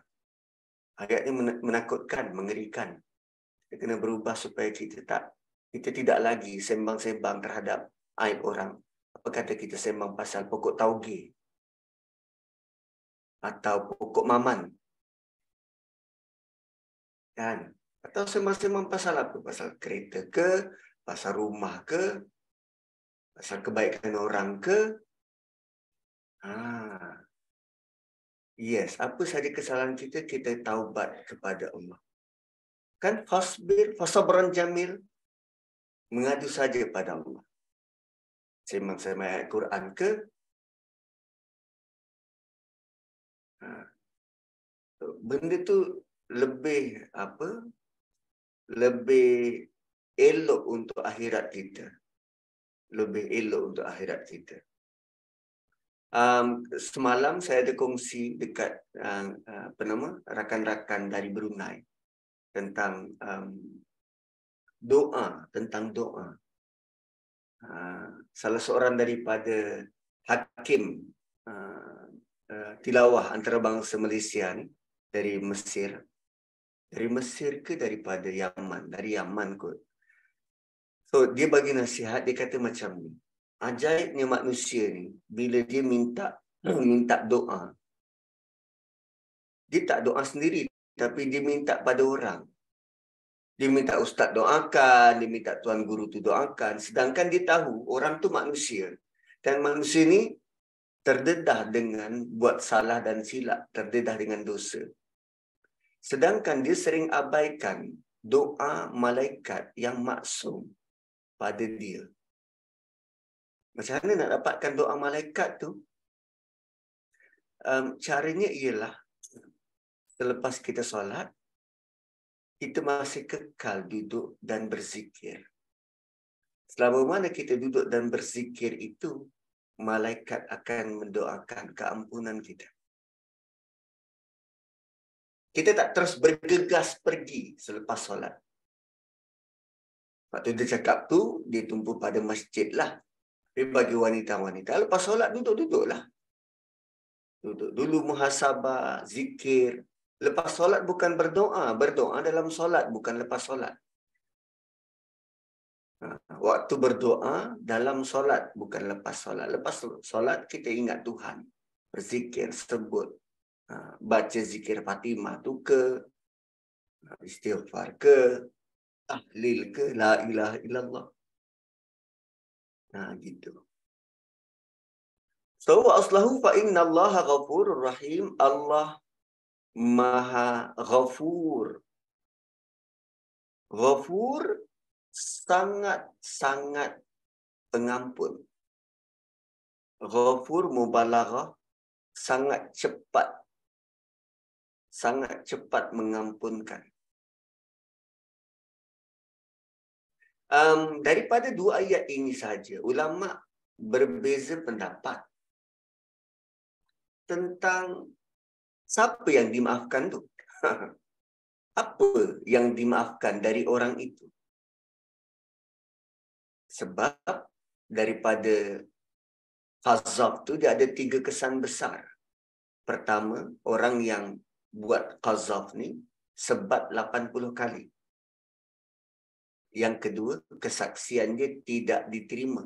Ayat ini menakutkan, mengerikan. Kita kena berubah supaya kita tak kita tidak lagi sembang-sembang terhadap aib orang. Apa kata kita sembang pasal pokok tauge atau pokok maman. Kan? Atau sembang-sembang pasal apa? Pasal kereta ke? Pasal rumah ke? Pasal kebaikan orang ke? Ah. Yes, apa saja kesalahan kita, kita taubat kepada Allah. Kan fasbir fasabran jamil mengadu saja pada Allah. Sembang saya ayat Quran ke? Ha. Benda tu lebih apa? Lebih elok untuk akhirat kita. Lebih elok untuk akhirat kita. Um, semalam saya ada kongsi dekat uh, apa nama rakan-rakan dari Brunei tentang um, doa tentang doa. Uh, salah seorang daripada hakim uh, uh, tilawah antarabangsa Malaysia ni dari Mesir. Dari Mesir ke daripada Yaman? Dari Yaman kot. So dia bagi nasihat dia kata macam ni. Ajaibnya manusia ni bila dia minta [clears throat] minta doa. Dia tak doa sendiri tapi dia minta pada orang. Dia minta ustaz doakan, dia minta tuan guru tu doakan. Sedangkan dia tahu orang tu manusia. Dan manusia ni terdedah dengan buat salah dan silap. Terdedah dengan dosa. Sedangkan dia sering abaikan doa malaikat yang maksum pada dia. Macam mana nak dapatkan doa malaikat tu? Um, caranya ialah selepas kita solat, kita masih kekal duduk dan berzikir. Selama mana kita duduk dan berzikir itu, malaikat akan mendoakan keampunan kita. Kita tak terus bergegas pergi selepas solat. Waktu dia cakap tu, dia tumpu pada masjid lah. Tapi bagi wanita-wanita, lepas solat duduk-duduklah. Duduk dulu muhasabah, zikir. Lepas solat bukan berdoa. Berdoa dalam solat, bukan lepas solat. Ha, waktu berdoa dalam solat, bukan lepas solat. Lepas solat, kita ingat Tuhan. Berzikir, sebut. Ha, baca zikir Fatimah tu ke. Ha, istighfar ke. Tahlil ke. La ilaha illallah. Nah, gitu. So, wa aslahu fa inna Allah ghafurur rahim. Allah maha ghafur. Ghafur sangat-sangat pengampun. Ghafur mubalaghah sangat cepat. Sangat cepat mengampunkan. um, daripada dua ayat ini saja ulama berbeza pendapat tentang siapa yang dimaafkan tu. [laughs] Apa yang dimaafkan dari orang itu? Sebab daripada qazaf tu dia ada tiga kesan besar. Pertama orang yang buat qazaf ni sebab 80 kali yang kedua, kesaksian dia tidak diterima.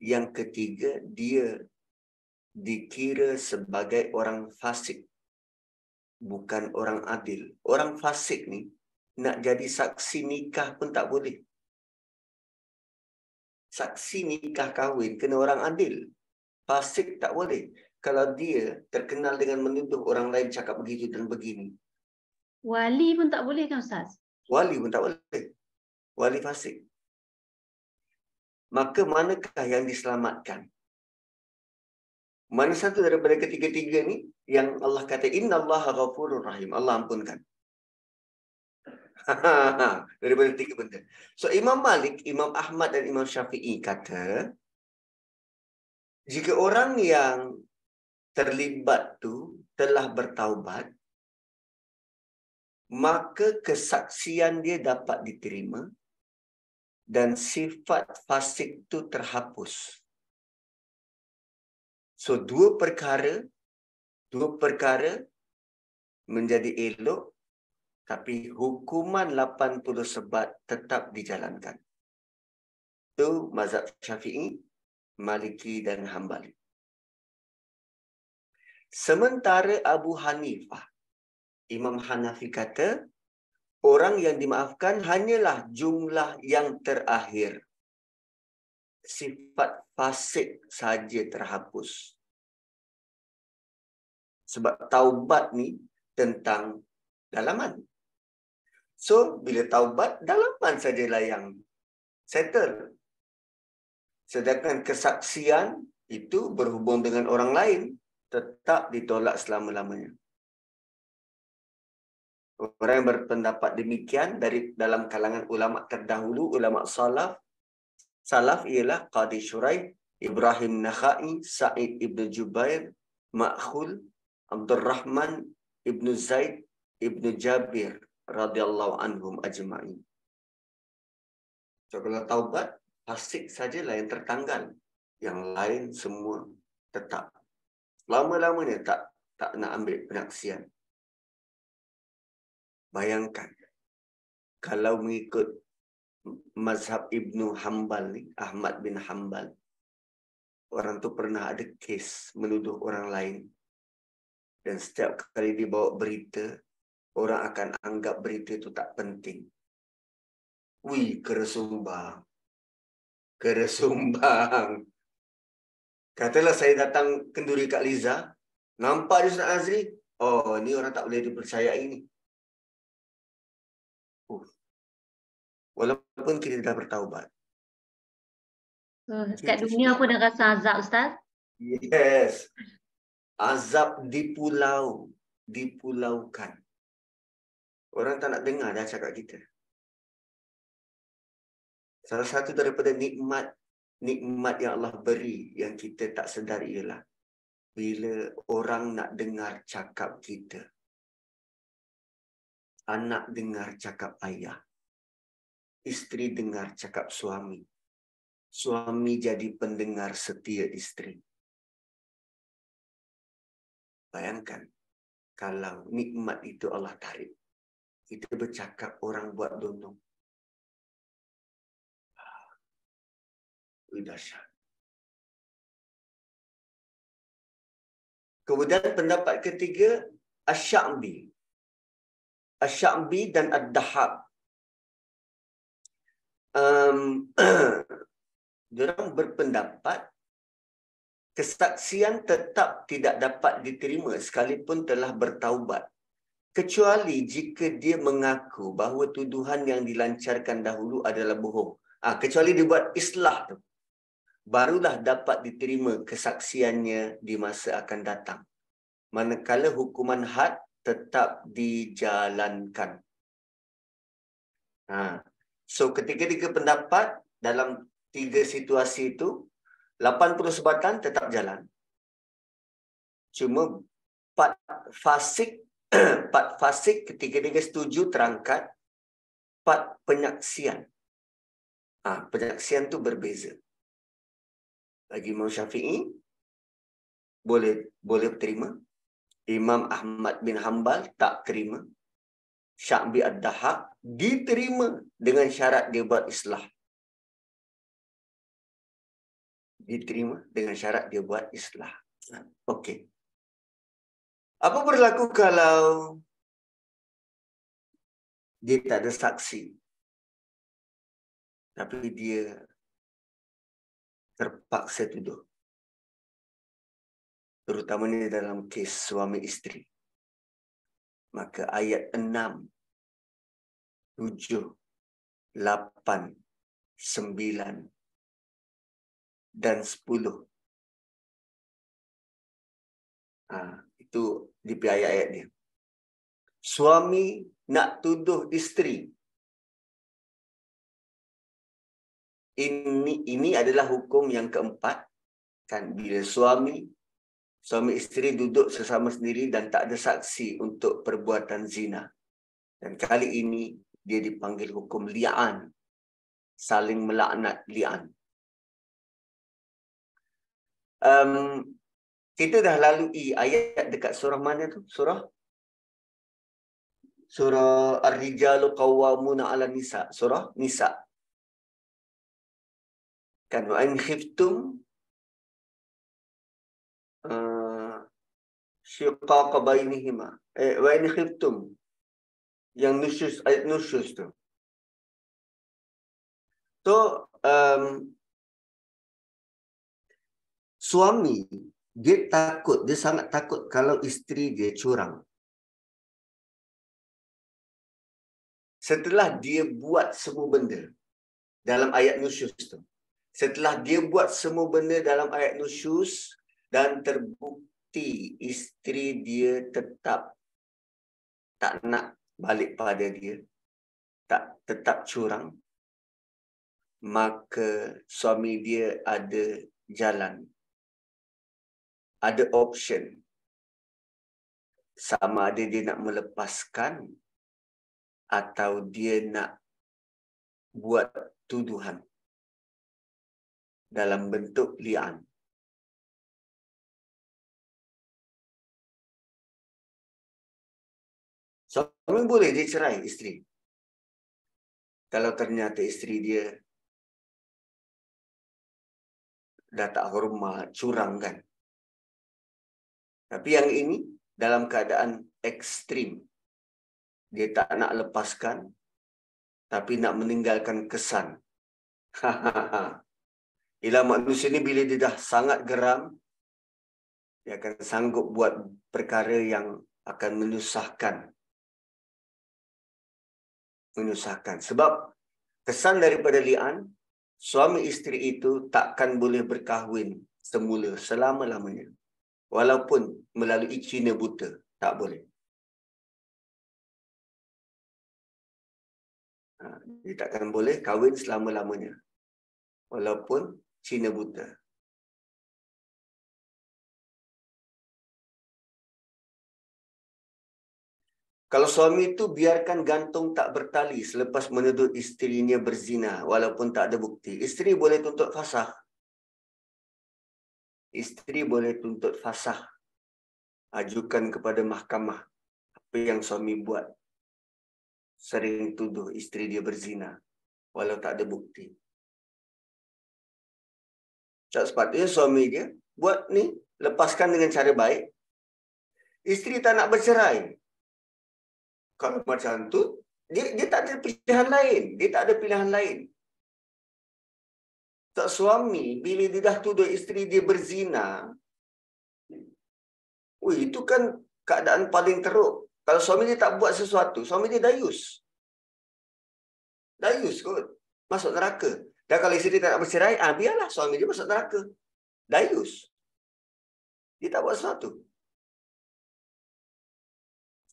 Yang ketiga, dia dikira sebagai orang fasik. Bukan orang adil. Orang fasik ni, nak jadi saksi nikah pun tak boleh. Saksi nikah kahwin kena orang adil. Fasik tak boleh. Kalau dia terkenal dengan menuduh orang lain cakap begitu dan begini. Wali pun tak boleh kan Ustaz? Wali pun tak boleh. Wali fasik. Maka manakah yang diselamatkan? Mana satu daripada ketiga-tiga ni yang Allah kata Inna Allah ghafurur rahim. Allah ampunkan. [laughs] daripada tiga benda. So Imam Malik, Imam Ahmad dan Imam Syafi'i kata jika orang yang terlibat tu telah bertaubat maka kesaksian dia dapat diterima dan sifat fasik itu terhapus. So dua perkara, dua perkara menjadi elok tapi hukuman 80 sebat tetap dijalankan. Itu mazhab Syafi'i, Maliki dan Hambali. Sementara Abu Hanifah Imam Hanafi kata, orang yang dimaafkan hanyalah jumlah yang terakhir. Sifat fasik saja terhapus. Sebab taubat ni tentang dalaman. So, bila taubat, dalaman sajalah yang settle. Sedangkan kesaksian itu berhubung dengan orang lain, tetap ditolak selama-lamanya. Orang yang berpendapat demikian dari dalam kalangan ulama terdahulu, ulama salaf, salaf ialah Qadi Shuraih, Ibrahim Nakhai, Sa'id ibn Jubair, Ma'khul, Abdul Rahman ibn Zaid ibn Jabir radhiyallahu anhum ajma'in. Kalau taubat, fasik sajalah yang tertanggal. Yang lain semua tetap. Lama-lamanya tak tak nak ambil penaksian. Bayangkan kalau mengikut mazhab Ibnu Hambal ni, Ahmad bin Hambal. Orang tu pernah ada kes menuduh orang lain. Dan setiap kali dibawa berita, orang akan anggap berita itu tak penting. Wih, keresumbang. Keresumbang. Katalah saya datang kenduri Kak Liza. Nampak dia Ustaz Azri? Oh, ni orang tak boleh dipercayai ni. Walaupun kita dah bertaubat. So, kat dunia pun dah rasa azab Ustaz? Yes. Azab di pulau. Dipulaukan. Orang tak nak dengar dah cakap kita. Salah satu daripada nikmat nikmat yang Allah beri yang kita tak sedar ialah bila orang nak dengar cakap kita. Anak dengar cakap ayah. Isteri dengar cakap suami. Suami jadi pendengar setia isteri. Bayangkan kalau nikmat itu Allah tarik. Kita bercakap orang buat donong. Dahsyat. Kemudian pendapat ketiga, Asy'abi. Asy'abi dan Ad-Dahab. Um, [clears throat] Diorang berpendapat kesaksian tetap tidak dapat diterima sekalipun telah bertaubat. Kecuali jika dia mengaku bahawa tuduhan yang dilancarkan dahulu adalah bohong. Ah, kecuali dia buat islah tu. Barulah dapat diterima kesaksiannya di masa akan datang. Manakala hukuman had tetap dijalankan. Ha. So ketika tiga pendapat dalam tiga situasi itu 80 sebatan tetap jalan. Cuma empat fasik [clears throat] empat fasik ketiga-tiga setuju terangkat empat penyaksian. Ha, penyaksian tu berbeza. Bagi Imam Syafi'i boleh boleh terima. Imam Ahmad bin Hanbal tak terima. Syakbi Ad-Dahab diterima dengan syarat dia buat islah. diterima dengan syarat dia buat islah. Okey. Apa berlaku kalau dia tak ada saksi? Tapi dia terpaksa tuduh. Terutamanya dalam kes suami isteri. Maka ayat 6, 7, 8, 9, dan sepuluh. Ha, itu di ayat-ayat dia. Suami nak tuduh isteri. Ini ini adalah hukum yang keempat. Kan bila suami suami isteri duduk sesama sendiri dan tak ada saksi untuk perbuatan zina. Dan kali ini dia dipanggil hukum li'an. Saling melaknat li'an um, kita dah lalui ayat dekat surah mana tu? Surah Surah Ar-Rijalu Qawwamuna 'ala Nisa. Surah Nisa. Kan wa in khiftum uh, shiqaq bainihima. Eh wa in khiftum yang nusyus ayat nusyus tu. So um, suami dia takut, dia sangat takut kalau isteri dia curang. Setelah dia buat semua benda dalam ayat nusyus tu. Setelah dia buat semua benda dalam ayat nusyus dan terbukti isteri dia tetap tak nak balik pada dia. Tak tetap curang. Maka suami dia ada jalan ada option sama ada dia nak melepaskan atau dia nak buat tuduhan dalam bentuk lian. Suami boleh dia cerai isteri. Kalau ternyata isteri dia dah tak hormat, curang kan. Tapi yang ini dalam keadaan ekstrim. Dia tak nak lepaskan tapi nak meninggalkan kesan. [laughs] Ialah manusia ni bila dia dah sangat geram dia akan sanggup buat perkara yang akan menyusahkan. Menyusahkan. Sebab kesan daripada li'an, suami isteri itu takkan boleh berkahwin semula selama-lamanya. Walaupun melalui Cina buta, tak boleh. Ha, dia takkan boleh kahwin selama-lamanya. Walaupun Cina buta. Kalau suami itu biarkan gantung tak bertali selepas menuduh isterinya berzina walaupun tak ada bukti. Isteri boleh tuntut fasah. Isteri boleh tuntut fasah. Ajukan kepada mahkamah apa yang suami buat. Sering tuduh isteri dia berzina walau tak ada bukti. Tak sepatutnya suami dia buat ni lepaskan dengan cara baik. Isteri tak nak bercerai, kalau macam tu, dia dia tak ada pilihan lain. Dia tak ada pilihan lain. Tak suami, bila dia dah tuduh isteri dia berzina, Ui, itu kan keadaan paling teruk. Kalau suami dia tak buat sesuatu, suami dia dayus. Dayus kot. Masuk neraka. Dan kalau isteri tak nak bercerai, ah, biarlah suami dia masuk neraka. Dayus. Dia tak buat sesuatu.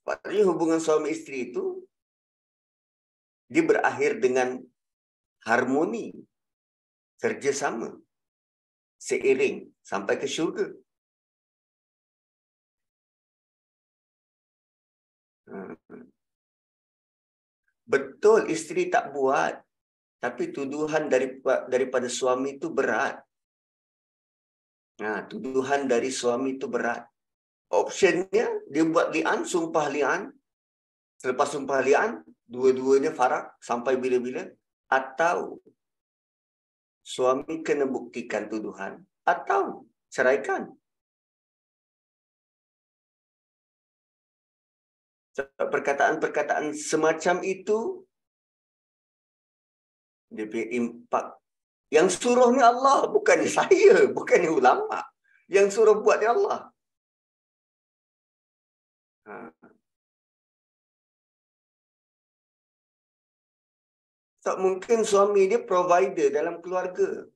Maksudnya hubungan suami isteri itu dia berakhir dengan harmoni, kerjasama, seiring sampai ke syurga. Hmm. Betul isteri tak buat, tapi tuduhan daripada suami itu berat. Nah, tuduhan dari suami itu berat optionnya dia buat lian, sumpah lian. Selepas sumpah lian, dua-duanya farak sampai bila-bila. Atau suami kena buktikan tuduhan. Atau ceraikan. Perkataan-perkataan semacam itu dia punya impak. Yang suruh ni Allah, bukan saya, bukan ulama. Yang suruh buat ni Allah. Ha. Tak mungkin suami dia provider dalam keluarga.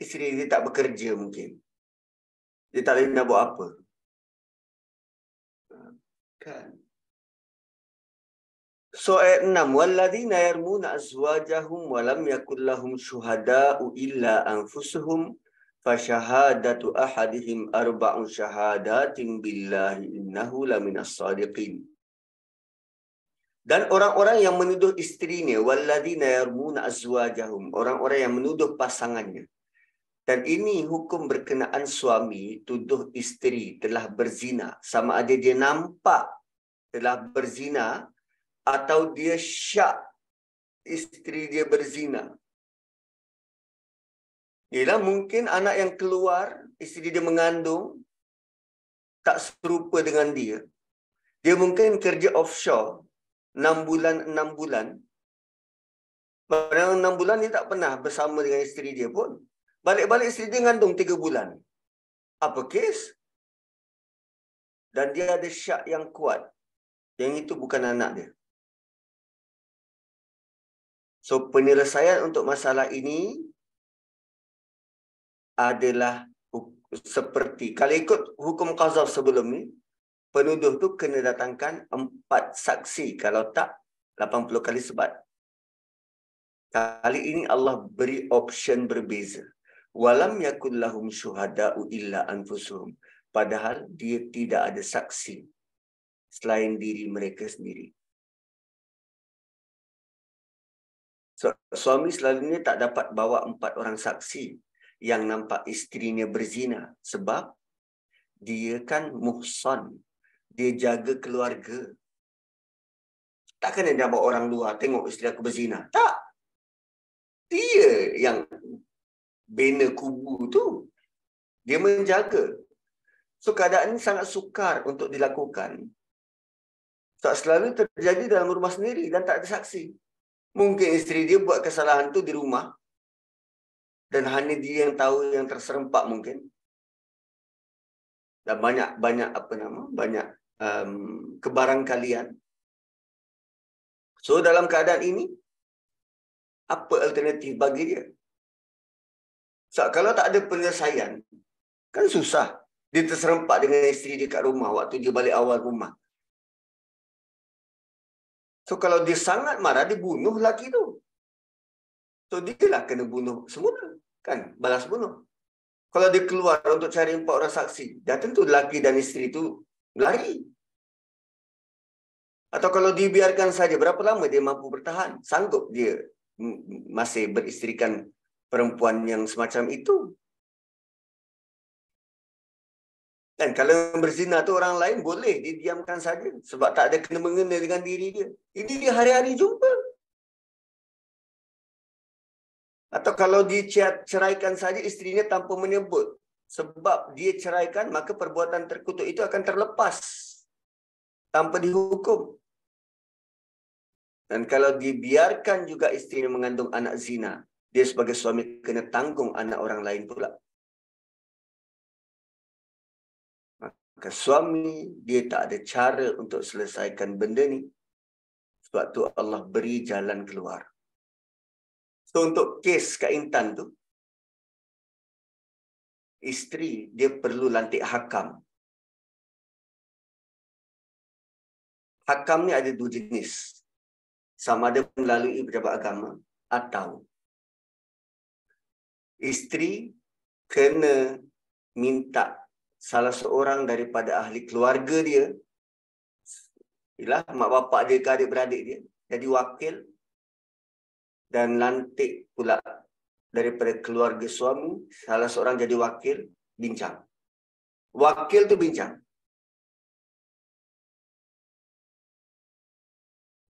Isteri dia tak bekerja mungkin. Dia tak boleh nak buat apa. Ha. Kan? So ayat 6 walladzina yarmuna azwajahum wa lam yakul lahum syuhada'u illa anfusuhum fashahadatu ahadihim arba'u shahadatin billahi innahu laminas sadiqin. Dan orang-orang yang menuduh isterinya walladzina yarmuna azwajahum orang-orang yang menuduh pasangannya. Dan ini hukum berkenaan suami tuduh isteri telah berzina. Sama ada dia nampak telah berzina atau dia syak isteri dia berzina ialah mungkin anak yang keluar, isteri dia mengandung, tak serupa dengan dia. Dia mungkin kerja offshore, enam bulan, enam bulan. Padahal enam bulan dia tak pernah bersama dengan isteri dia pun. Balik-balik isteri dia mengandung tiga bulan. Apa kes? Dan dia ada syak yang kuat. Yang itu bukan anak dia. So penyelesaian untuk masalah ini adalah seperti kalau ikut hukum qazaf sebelum ni penuduh tu kena datangkan empat saksi. Kalau tak 80 kali sebat. Kali ini Allah beri option berbeza. Walam yakul lahum syuhada'u illa anfusuhum. Padahal dia tidak ada saksi selain diri mereka sendiri suami selalunya tak dapat bawa empat orang saksi yang nampak isterinya berzina sebab dia kan muhsan. Dia jaga keluarga. Tak kena dia bawa orang luar tengok isteri aku berzina? Tak. Dia yang bina kubu tu. Dia menjaga. So keadaan ini sangat sukar untuk dilakukan. Tak selalu terjadi dalam rumah sendiri dan tak ada saksi mungkin isteri dia buat kesalahan tu di rumah dan hanya dia yang tahu yang terserempak mungkin dan banyak banyak apa nama banyak um, kebarangkalian So dalam keadaan ini, apa alternatif bagi dia? So, kalau tak ada penyelesaian, kan susah. Dia terserempak dengan isteri dia kat rumah waktu dia balik awal rumah. So kalau dia sangat marah, dia bunuh lelaki tu. So dia lah kena bunuh semula. Kan? Balas bunuh. Kalau dia keluar untuk cari empat orang saksi, dah tentu lelaki dan isteri tu lari. Atau kalau dibiarkan saja, berapa lama dia mampu bertahan? Sanggup dia masih beristrikan perempuan yang semacam itu? Dan kalau berzina tu orang lain boleh didiamkan saja sebab tak ada kena mengena dengan diri dia. Ini dia hari-hari jumpa. Atau kalau diceraikan saja istrinya tanpa menyebut. Sebab dia ceraikan maka perbuatan terkutuk itu akan terlepas. Tanpa dihukum. Dan kalau dibiarkan juga istrinya mengandung anak zina. Dia sebagai suami kena tanggung anak orang lain pula. Maka suami dia tak ada cara untuk selesaikan benda ni. Sebab tu Allah beri jalan keluar. So untuk kes Kak Intan tu, isteri dia perlu lantik hakam. Hakam ni ada dua jenis. Sama ada melalui pejabat agama atau isteri kena minta salah seorang daripada ahli keluarga dia ialah mak bapak dia ke adik-beradik dia jadi wakil dan lantik pula daripada keluarga suami salah seorang jadi wakil bincang. Wakil tu bincang.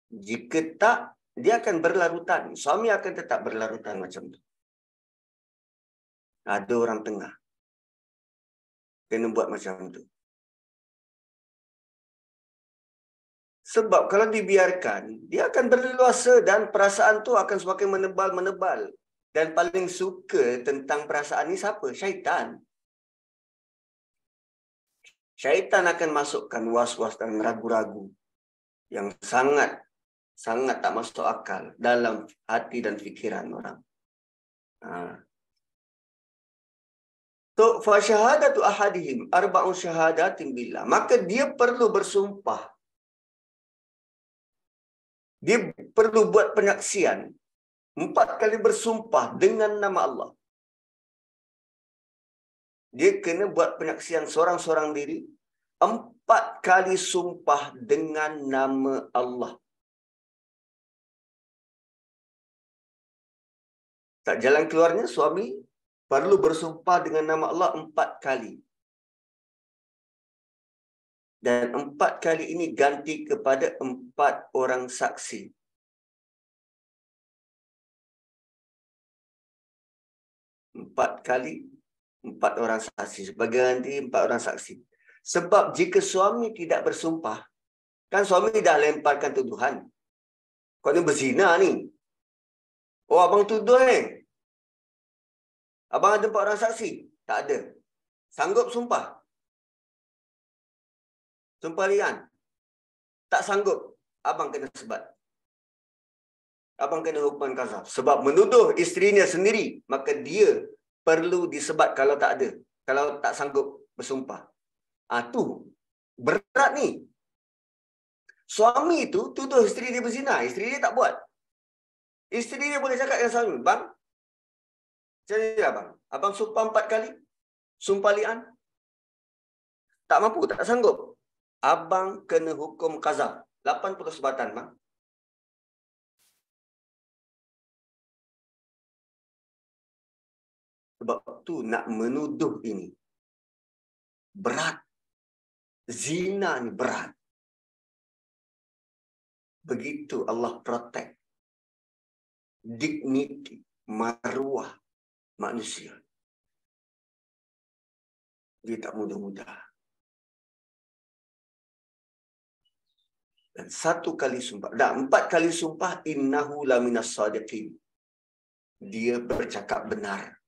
Jika tak dia akan berlarutan. Suami akan tetap berlarutan macam tu. Ada orang tengah kena buat macam tu. Sebab kalau dibiarkan, dia akan berleluasa dan perasaan tu akan semakin menebal-menebal. Dan paling suka tentang perasaan ni siapa? Syaitan. Syaitan akan masukkan was-was dan ragu-ragu yang sangat sangat tak masuk akal dalam hati dan fikiran orang. Ha. So, fa syahadatu ahadihim arba'un syahadatin billah. Maka dia perlu bersumpah. Dia perlu buat penyaksian. Empat kali bersumpah dengan nama Allah. Dia kena buat penyaksian seorang-seorang diri. Empat kali sumpah dengan nama Allah. Tak jalan keluarnya suami perlu bersumpah dengan nama Allah empat kali. Dan empat kali ini ganti kepada empat orang saksi. Empat kali, empat orang saksi. Sebagai ganti, empat orang saksi. Sebab jika suami tidak bersumpah, kan suami dah lemparkan tuduhan. Kau ni berzina ni. Oh, abang tuduh eh. Abang ada empat orang saksi? Tak ada. Sanggup sumpah? Sumpah lian? Tak sanggup. Abang kena sebat. Abang kena hukuman kazaf. Sebab menuduh isterinya sendiri, maka dia perlu disebat kalau tak ada. Kalau tak sanggup bersumpah. Ah tu berat ni. Suami itu tuduh isteri dia berzina. Isteri dia tak buat. Isteri dia boleh cakap dengan suami, bang, jadi abang. Abang sumpah empat kali. Sumpah lian. Tak mampu, tak sanggup. Abang kena hukum kaza. 80 sebatan, bang. Sebab tu nak menuduh ini. Berat. Zina ni berat. Begitu Allah protect. Dignity, maruah, manusia. Dia tak mudah-mudah. Dan satu kali sumpah. Dan empat kali sumpah. Innahu laminas sadiqin. Dia bercakap benar.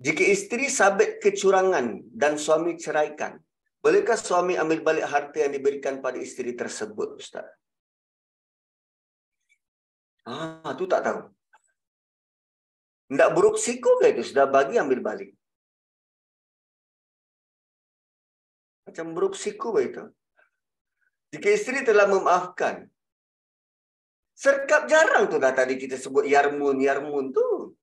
Jika isteri sabit kecurangan dan suami ceraikan, Bolehkah suami ambil balik harta yang diberikan pada isteri tersebut, Ustaz? Ah, tu tak tahu. Tak buruk siku ke itu? Sudah bagi ambil balik. Macam buruk siku ke itu? Jika isteri telah memaafkan. Serkap jarang tu dah tadi kita sebut yarmun, yarmun tu.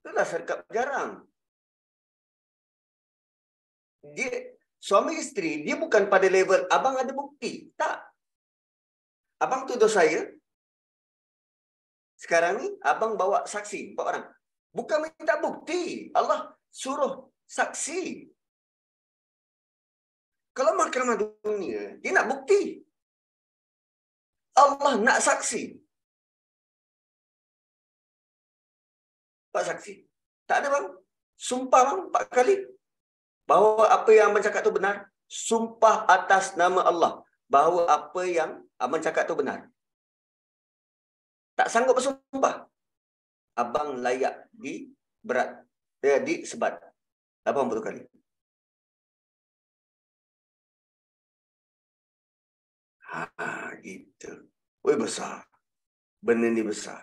Itulah serkap jarang. Dia, suami isteri, dia bukan pada level, abang ada bukti. Tak. Abang tuduh saya, sekarang ni abang bawa saksi, empat orang. Bukan minta bukti. Allah suruh saksi. Kalau mahkamah dunia, dia nak bukti. Allah nak saksi. Empat saksi. Tak ada bang. Sumpah bang, empat kali. Bahawa apa yang abang cakap tu benar. Sumpah atas nama Allah. Bahawa apa yang abang cakap tu benar. Tak sanggup bersumpah. Abang layak di berat. Ya, di sebat. 80 kali. Ha, gitu. Woi besar. Benda ni besar.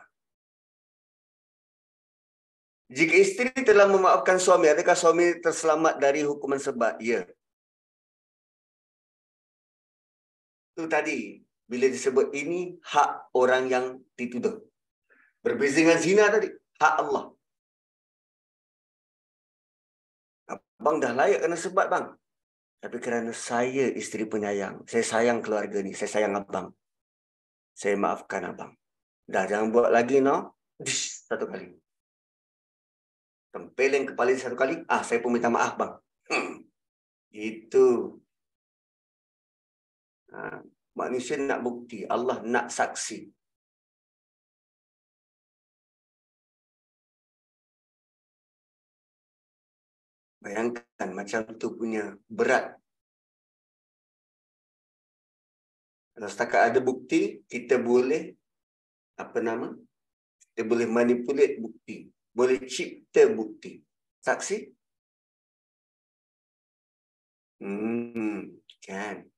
Jika isteri telah memaafkan suami, adakah suami terselamat dari hukuman sebat? Ya. Itu tadi. Bila disebut ini, hak orang yang dituduh. Berbeza dengan zina tadi. Hak Allah. Abang dah layak kena sebat, bang. Tapi kerana saya isteri penyayang, saya sayang keluarga ni, saya sayang abang. Saya maafkan abang. Dah jangan buat lagi no. Dish, satu kali. Tempeleng kepala satu kali. Ah, saya pun minta maaf bang. Hmm. Itu. Ha, manusia nak bukti. Allah nak saksi. Bayangkan macam tu punya berat. Kalau setakat ada bukti, kita boleh apa nama? Kita boleh manipulate bukti. Boleh cipta bukti. Saksi? Hmm, kan.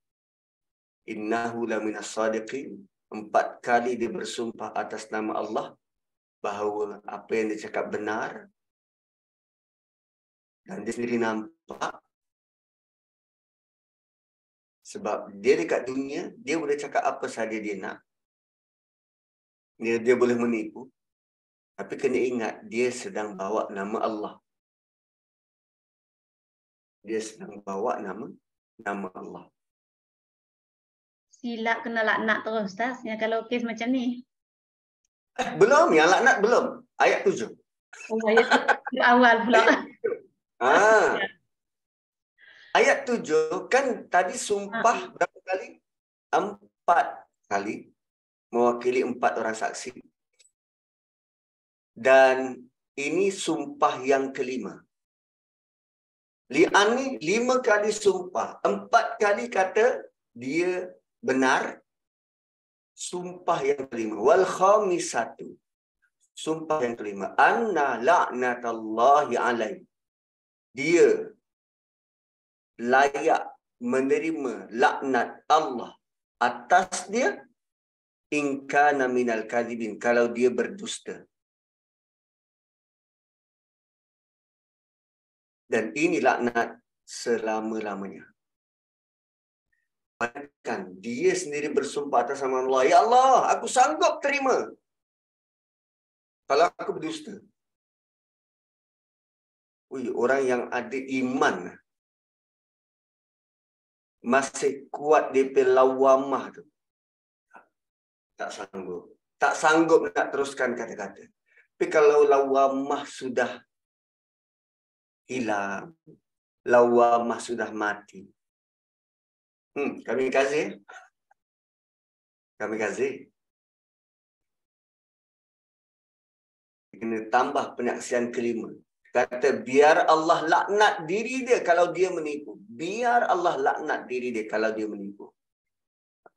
Innahu la minas sadiqin. Empat kali dia bersumpah atas nama Allah bahawa apa yang dia cakap benar dan dia sendiri nampak. Sebab dia dekat dunia dia boleh cakap apa sahaja dia nak. Dia dia boleh menipu. Tapi kena ingat dia sedang bawa nama Allah. Dia sedang bawa nama nama Allah silap kena laknat terus Ustaz yang kalau kes macam ni eh, belum yang laknat belum ayat tujuh oh ayat awal pula Ah. [laughs] Ayat tujuh kan tadi sumpah ah. berapa kali? Empat kali mewakili empat orang saksi. Dan ini sumpah yang kelima. Lian ni lima kali sumpah. Empat kali kata dia benar. Sumpah yang kelima. Wal khamisatu. Sumpah yang kelima. Anna la'natallahi alaih dia layak menerima laknat Allah atas dia ingkana minal kadhibin kalau dia berdusta dan ini laknat selama-lamanya Bahkan dia sendiri bersumpah atas nama Allah. Ya Allah, aku sanggup terima. Kalau aku berdusta. Ui, orang yang ada iman masih kuat di pelawamah tu. Tak sanggup. Tak sanggup nak teruskan kata-kata. Tapi kalau lawamah sudah hilang, lawamah sudah mati. Hmm, kami kasih. Kami kasih. Kena tambah penyaksian kelima. Kata biar Allah laknat diri dia kalau dia menipu. Biar Allah laknat diri dia kalau dia menipu.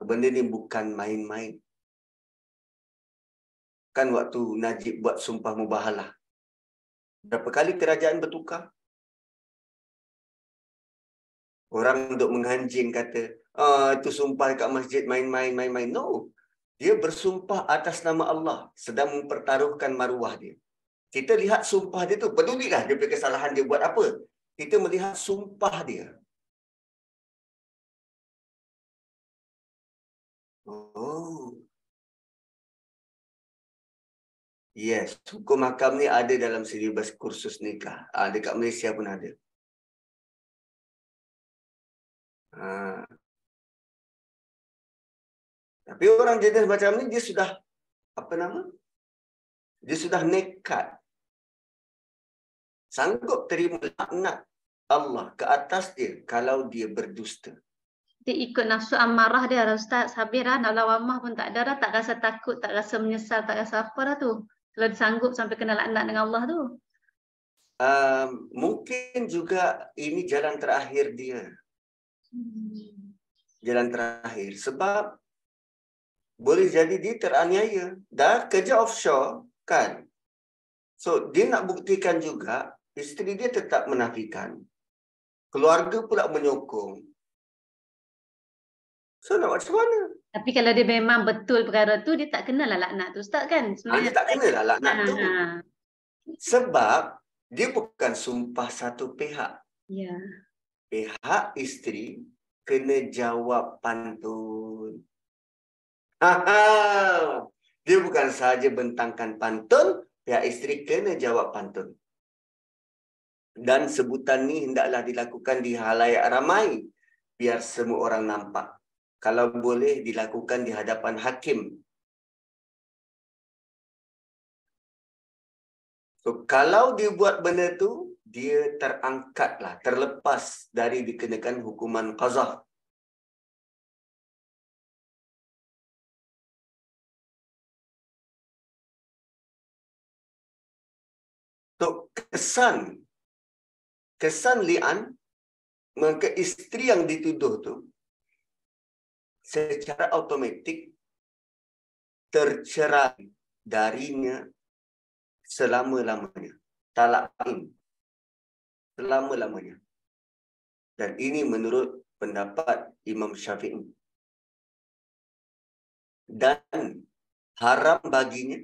Benda ni bukan main-main. Kan waktu Najib buat sumpah mubahalah. Berapa kali kerajaan bertukar? Orang untuk menghanjing kata, ah, itu sumpah kat masjid main-main, main-main. No. Dia bersumpah atas nama Allah sedang mempertaruhkan maruah dia. Kita lihat sumpah dia tu, pedulilah dia punya kesalahan dia buat apa. Kita melihat sumpah dia. Oh. Yes, hukum makam ni ada dalam silibus kursus nikah. Ah, dekat Malaysia pun ada. Ha. Tapi orang jenis macam ni dia sudah apa nama? Dia sudah nekat. Sanggup terima laknat Allah ke atas dia kalau dia berdusta. Dia ikut nafsu amarah dia Ustaz. Sabir lah, nak lawan mah pun tak ada dah. Tak rasa takut, tak rasa menyesal, tak rasa apa dah tu. Kalau sanggup sampai kena laknat dengan Allah tu. Um, mungkin juga ini jalan terakhir dia. Hmm. Jalan terakhir. Sebab boleh jadi dia teraniaya. Dah kerja offshore kan? So dia nak buktikan juga isteri dia tetap menafikan. Keluarga pula menyokong. So nak macam mana? Tapi kalau dia memang betul perkara tu dia tak kenal lah laknat tu ustaz kan? Sebenarnya dia tak kenal lah laknat tu. Ha, ha. sebab dia bukan sumpah satu pihak. Ya pihak isteri kena jawab pantun [laughs] Dia bukan sahaja bentangkan pantun, pihak isteri kena jawab pantun. Dan sebutan ni hendaklah dilakukan di halayak ramai biar semua orang nampak. Kalau boleh dilakukan di hadapan hakim. So, kalau dia buat benda tu, dia terangkatlah, terlepas dari dikenakan hukuman qazah. So, kesan kesan lian maka isteri yang dituduh tu secara automatik tercerai darinya selama-lamanya. Talak selama-lamanya. Dan ini menurut pendapat Imam Syafi'i. Dan haram baginya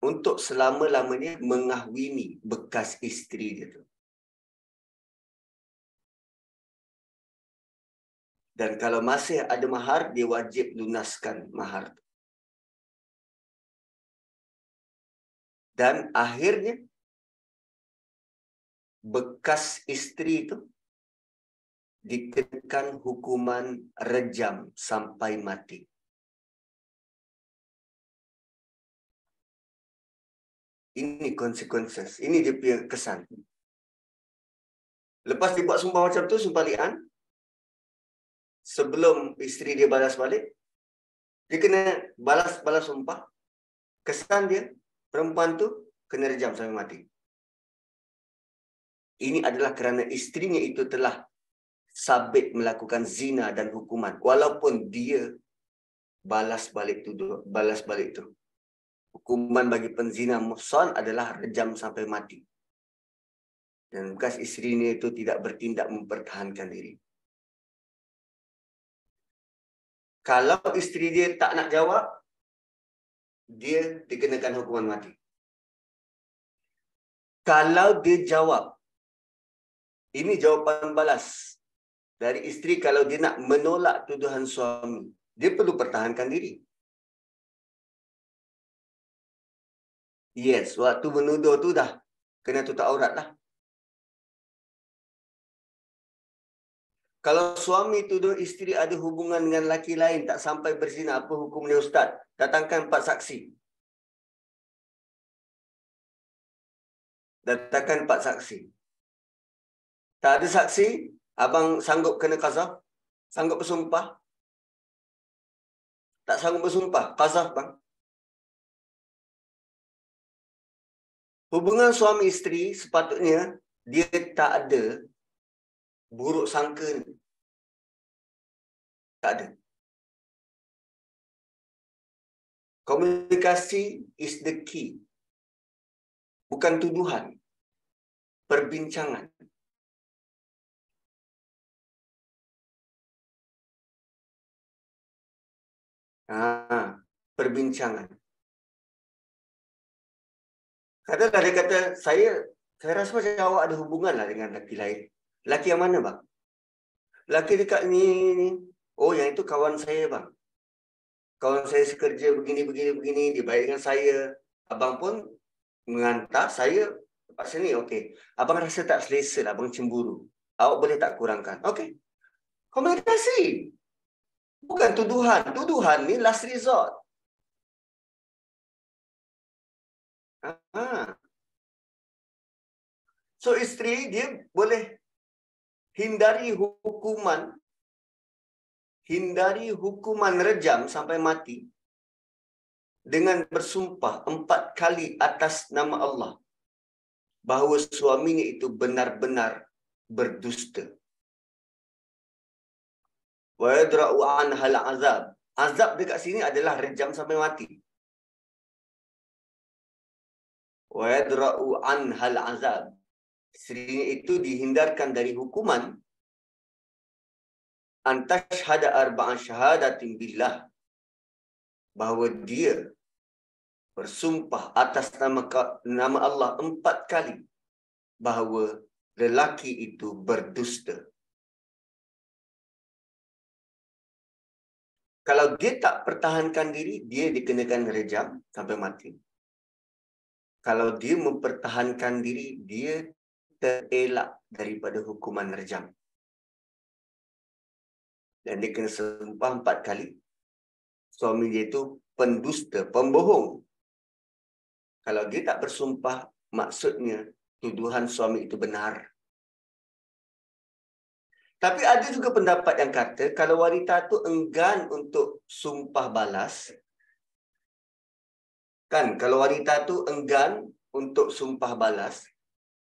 untuk selama-lamanya mengahwini bekas isteri dia tu. Dan kalau masih ada mahar, dia wajib lunaskan mahar tu. Dan akhirnya, bekas isteri itu dikenakan hukuman rejam sampai mati. Ini konsekuensi. Ini dia punya kesan. Lepas dia buat sumpah macam tu, sumpah lian. Sebelum isteri dia balas balik, dia kena balas-balas sumpah. Kesan dia, perempuan tu kena rejam sampai mati. Ini adalah kerana istrinya itu telah sabit melakukan zina dan hukuman. Walaupun dia balas balik tu, balas balik tu hukuman bagi penzina muhsan adalah rejam sampai mati. Dan bekas isteri ini itu tidak bertindak mempertahankan diri. Kalau isteri dia tak nak jawab, dia dikenakan hukuman mati. Kalau dia jawab, ini jawapan balas dari isteri kalau dia nak menolak tuduhan suami. Dia perlu pertahankan diri. Yes, waktu menuduh tu dah kena tutup aurat lah. Kalau suami tuduh isteri ada hubungan dengan laki lain tak sampai berzina, apa hukumnya ustaz? Datangkan empat saksi. Datangkan empat saksi. Tak ada saksi, abang sanggup kena kazah? Sanggup bersumpah? Tak sanggup bersumpah? Kazah bang. hubungan suami isteri sepatutnya dia tak ada buruk sangka ni. Tak ada. Komunikasi is the key. Bukan tuduhan. Perbincangan. Ah, perbincangan. Kata dari dia kata, saya saya rasa macam awak ada hubungan lah dengan lelaki lain. Lelaki yang mana bang? Lelaki dekat ni, ni. Oh yang itu kawan saya bang. Kawan saya sekerja begini, begini, begini. Baik dengan saya. Abang pun mengantar saya lepas sini. Okey. Abang rasa tak selesa lah. Abang cemburu. Awak boleh tak kurangkan? Okey. Komunikasi. Bukan tuduhan. Tuduhan ni last resort. Ha. So isteri dia boleh hindari hukuman hindari hukuman rejam sampai mati dengan bersumpah empat kali atas nama Allah bahawa suaminya itu benar-benar berdusta. Wa yadra'u anha azab. Azab dekat sini adalah rejam sampai mati. Wa yadra'u anha azab. Isterinya itu dihindarkan dari hukuman antashhada arba'an syahadatin billah bahawa dia bersumpah atas nama nama Allah empat kali bahawa lelaki itu berdusta. Kalau dia tak pertahankan diri, dia dikenakan rejam sampai mati. Kalau dia mempertahankan diri, dia terelak daripada hukuman rejam. Dan dia kena sumpah empat kali. Suami dia itu pendusta, pembohong. Kalau dia tak bersumpah, maksudnya tuduhan suami itu benar. Tapi ada juga pendapat yang kata kalau wanita itu enggan untuk sumpah balas, kan kalau wanita itu enggan untuk sumpah balas,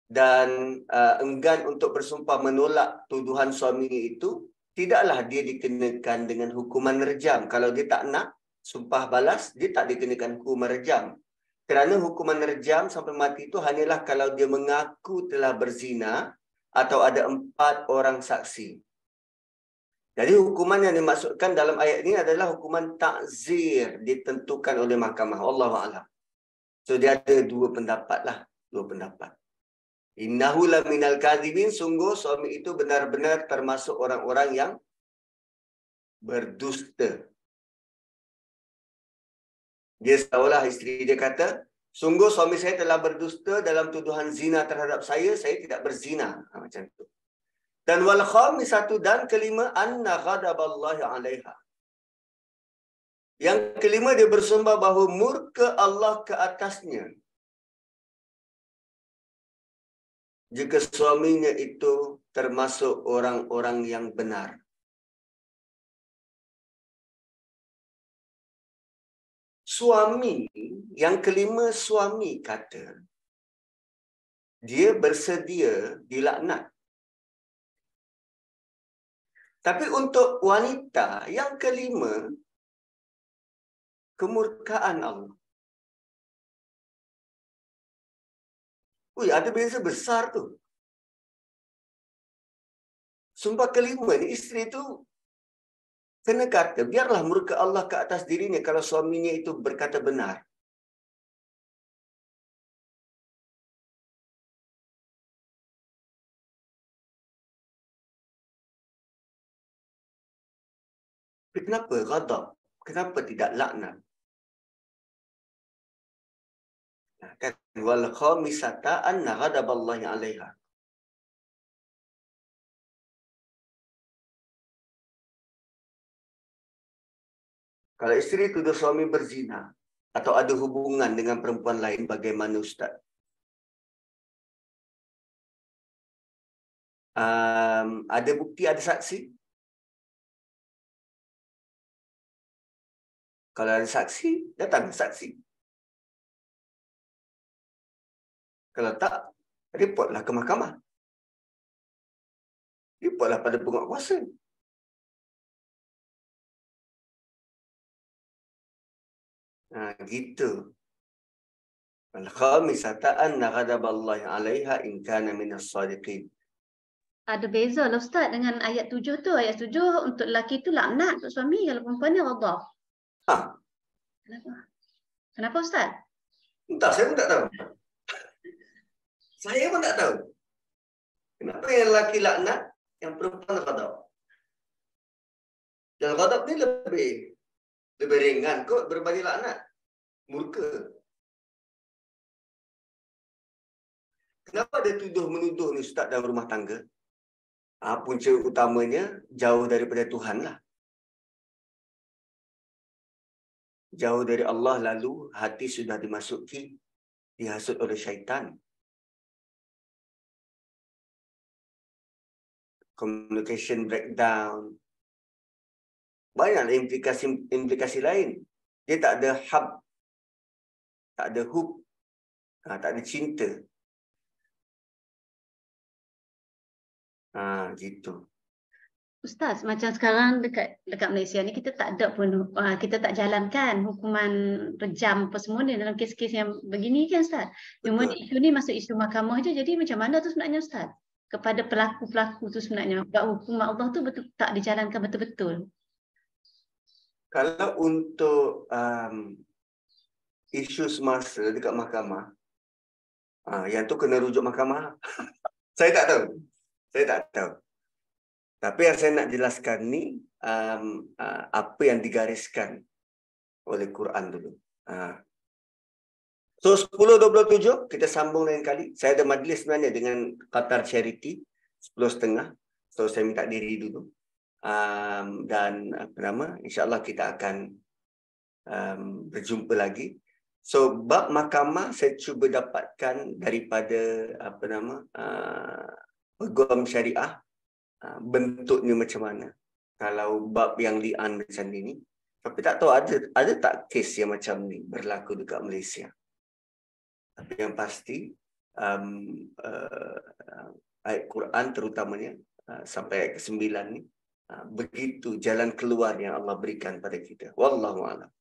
dan uh, enggan untuk bersumpah menolak tuduhan suaminya itu, tidaklah dia dikenakan dengan hukuman rejam. Kalau dia tak nak sumpah balas, dia tak dikenakan hukuman rejam. Kerana hukuman rejam sampai mati itu hanyalah kalau dia mengaku telah berzina atau ada empat orang saksi. Jadi hukuman yang dimaksudkan dalam ayat ini adalah hukuman takzir ditentukan oleh mahkamah. Allah Allah. So dia ada dua pendapat lah. Dua pendapat. Innahu la minal kadhibin sungguh suami itu benar-benar termasuk orang-orang yang berdusta. Dia seolah isteri dia kata, sungguh suami saya telah berdusta dalam tuduhan zina terhadap saya, saya tidak berzina. Ha, macam tu. Dan wal satu dan kelima anna ghadaballahi 'alaiha. Yang kelima dia bersumpah bahawa murka Allah ke atasnya jika suaminya itu termasuk orang-orang yang benar. Suami, yang kelima suami kata, dia bersedia dilaknat. Tapi untuk wanita, yang kelima, kemurkaan Allah. Ui, ada beza besar tu. Sumpah kelima ni isteri tu kena kata biarlah murka Allah ke atas dirinya kalau suaminya itu berkata benar. Kenapa ghadab? Kenapa tidak laknat? Kan wal khamisata anna ghadaballahi 'alaiha Kalau isteri tuduh suami berzina atau ada hubungan dengan perempuan lain bagaimana ustaz? Um, ada bukti ada saksi? Kalau ada saksi, datang saksi. Kalau tak, reportlah ke mahkamah. Reportlah pada penguat kuasa. Ha, gitu. Al-khamisata anna ghadaballahi 'alaiha in kana min as-sadiqin. Ada beza lah Ustaz dengan ayat tujuh tu. Ayat tujuh untuk lelaki tu laknat untuk suami. Kalau perempuan ni ghadab. Ah. Kenapa? Kenapa Ustaz? Entah, saya pun tak tahu. Saya pun tak tahu. Kenapa yang lelaki laknat, yang perempuan ghadab? Dan ghadab ni lebih lebih ringan kot berbanding laknat. Murka. Kenapa ada tuduh menuduh ni Ustaz dalam rumah tangga? Ha, punca utamanya jauh daripada Tuhan lah. Jauh dari Allah lalu hati sudah dimasuki dihasut oleh syaitan. Communication breakdown. Banyak implikasi implikasi lain. Dia tak ada hub. Tak ada hook. Ha, tak ada cinta. Ha, gitu. Ustaz, macam sekarang dekat dekat Malaysia ni kita tak ada pun uh, kita tak jalankan hukuman rejam apa semua ni dalam kes-kes yang begini kan Ustaz. Cuma isu ni masuk isu mahkamah je jadi macam mana tu sebenarnya Ustaz? Kepada pelaku-pelaku tu sebenarnya hukum Allah tu betul tak dijalankan betul-betul. Kalau untuk um, isu semasa dekat mahkamah uh, yang tu kena rujuk mahkamah. [laughs] Saya tak tahu. Saya tak tahu. Tapi yang saya nak jelaskan ni um, uh, apa yang digariskan oleh Quran dulu. Uh. So 10.27 kita sambung lain kali. Saya ada majlis sebenarnya dengan Qatar Charity 10.30. So saya minta diri dulu. Um, dan apa nama? InsyaAllah kita akan um, berjumpa lagi. So bab mahkamah saya cuba dapatkan daripada apa nama? Uh, peguam syariah ah, bentuknya macam mana kalau bab yang lian macam ini tapi tak tahu ada ada tak kes yang macam ni berlaku dekat Malaysia tapi yang pasti um, uh, ayat Quran terutamanya uh, sampai ayat ke-9 ni uh, begitu jalan keluar yang Allah berikan pada kita wallahu a'lam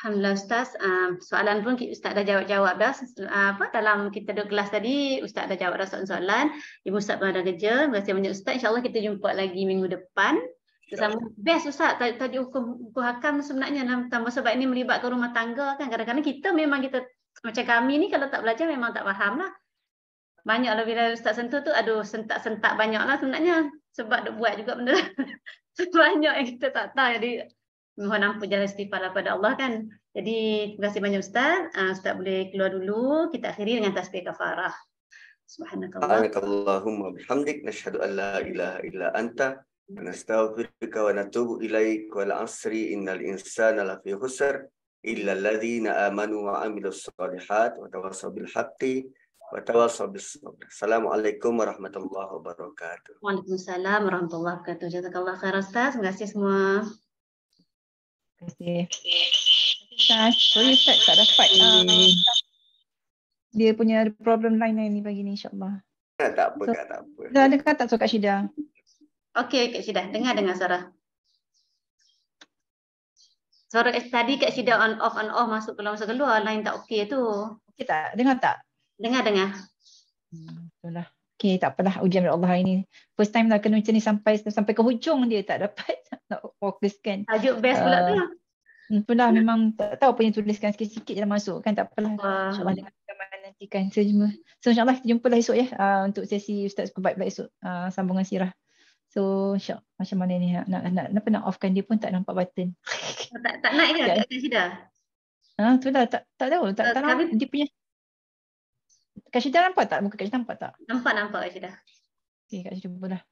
Alhamdulillah Ustaz, uh, soalan pun Ustaz dah jawab-jawab dah. Uh, apa dalam kita duduk kelas tadi, Ustaz dah jawab dah soalan-soalan. Ibu Ustaz pun ada kerja. Terima kasih banyak Ustaz. InsyaAllah kita jumpa lagi minggu depan. Bersama best Ustaz. Tadi, tadi hukum, hukum hakam sebenarnya dalam tambah sebab ini melibatkan rumah tangga kan. Kadang-kadang kita memang kita macam kami ni kalau tak belajar memang tak faham lah. Banyak lah bila Ustaz sentuh tu, aduh sentak-sentak banyak lah sebenarnya. Sebab dia buat juga benda. [laughs] banyak yang kita tak tahu. Jadi mohon ampun jalan istighfar pada Allah kan. Jadi terima kasih banyak Ustaz. Uh, Ustaz boleh keluar dulu. Kita akhiri dengan tasbih kafarah. Subhanakallahumma bihamdik nashhadu an la ilaha illa anta nastaghfiruka wa natubu ilaik wa la asri innal insana lafi khusr illa alladhina amanu wa amilus solihat wa tawassaw bil haqqi wa tawassaw bis sabr. Assalamualaikum warahmatullahi wabarakatuh. Waalaikumsalam warahmatullahi wabarakatuh. Jazakallah khair Ustaz. Terima kasih semua. Terima kasih. Ustaz, sorry Ustaz tak dapat. Uh, dia punya problem lain ni pagi ni insyaAllah. Ya, tak apa, so, tak, tak apa. Dah ada kata so Kak Syida? Okey Kak Syida, dengar dengar suara. Suara tadi Kak Syida on off on off masuk keluar masuk keluar lain tak okey tu. Okey tak? Dengar tak? Dengar dengar. Hmm, itulah. Okay, tak apalah ujian dari Allah ini. First time lah kena macam ni sampai sampai ke hujung dia tak dapat [laughs] nak fokuskan. Tajuk best pula uh, tu. Hmm, pula memang tak tahu apa yang tuliskan sikit-sikit je masuk kan tak apalah. InsyaAllah dengan rekaman nanti kan. So, so insyaAllah kita jumpa lah esok ya uh, untuk sesi Ustaz Kubat pula esok uh, sambungan sirah. So insyaAllah macam mana ni nak, nak, nak, nak, nak offkan dia pun tak nampak button. tak, tak naik ke? [laughs] Tak, tak, tak, tak, tu dah tak, tak tahu. Tak, tak, tak, dia punya Kak Syida nampak tak? Muka Kak Syida nampak tak? Nampak, nampak. Okay, Kak Syida jumpa lah.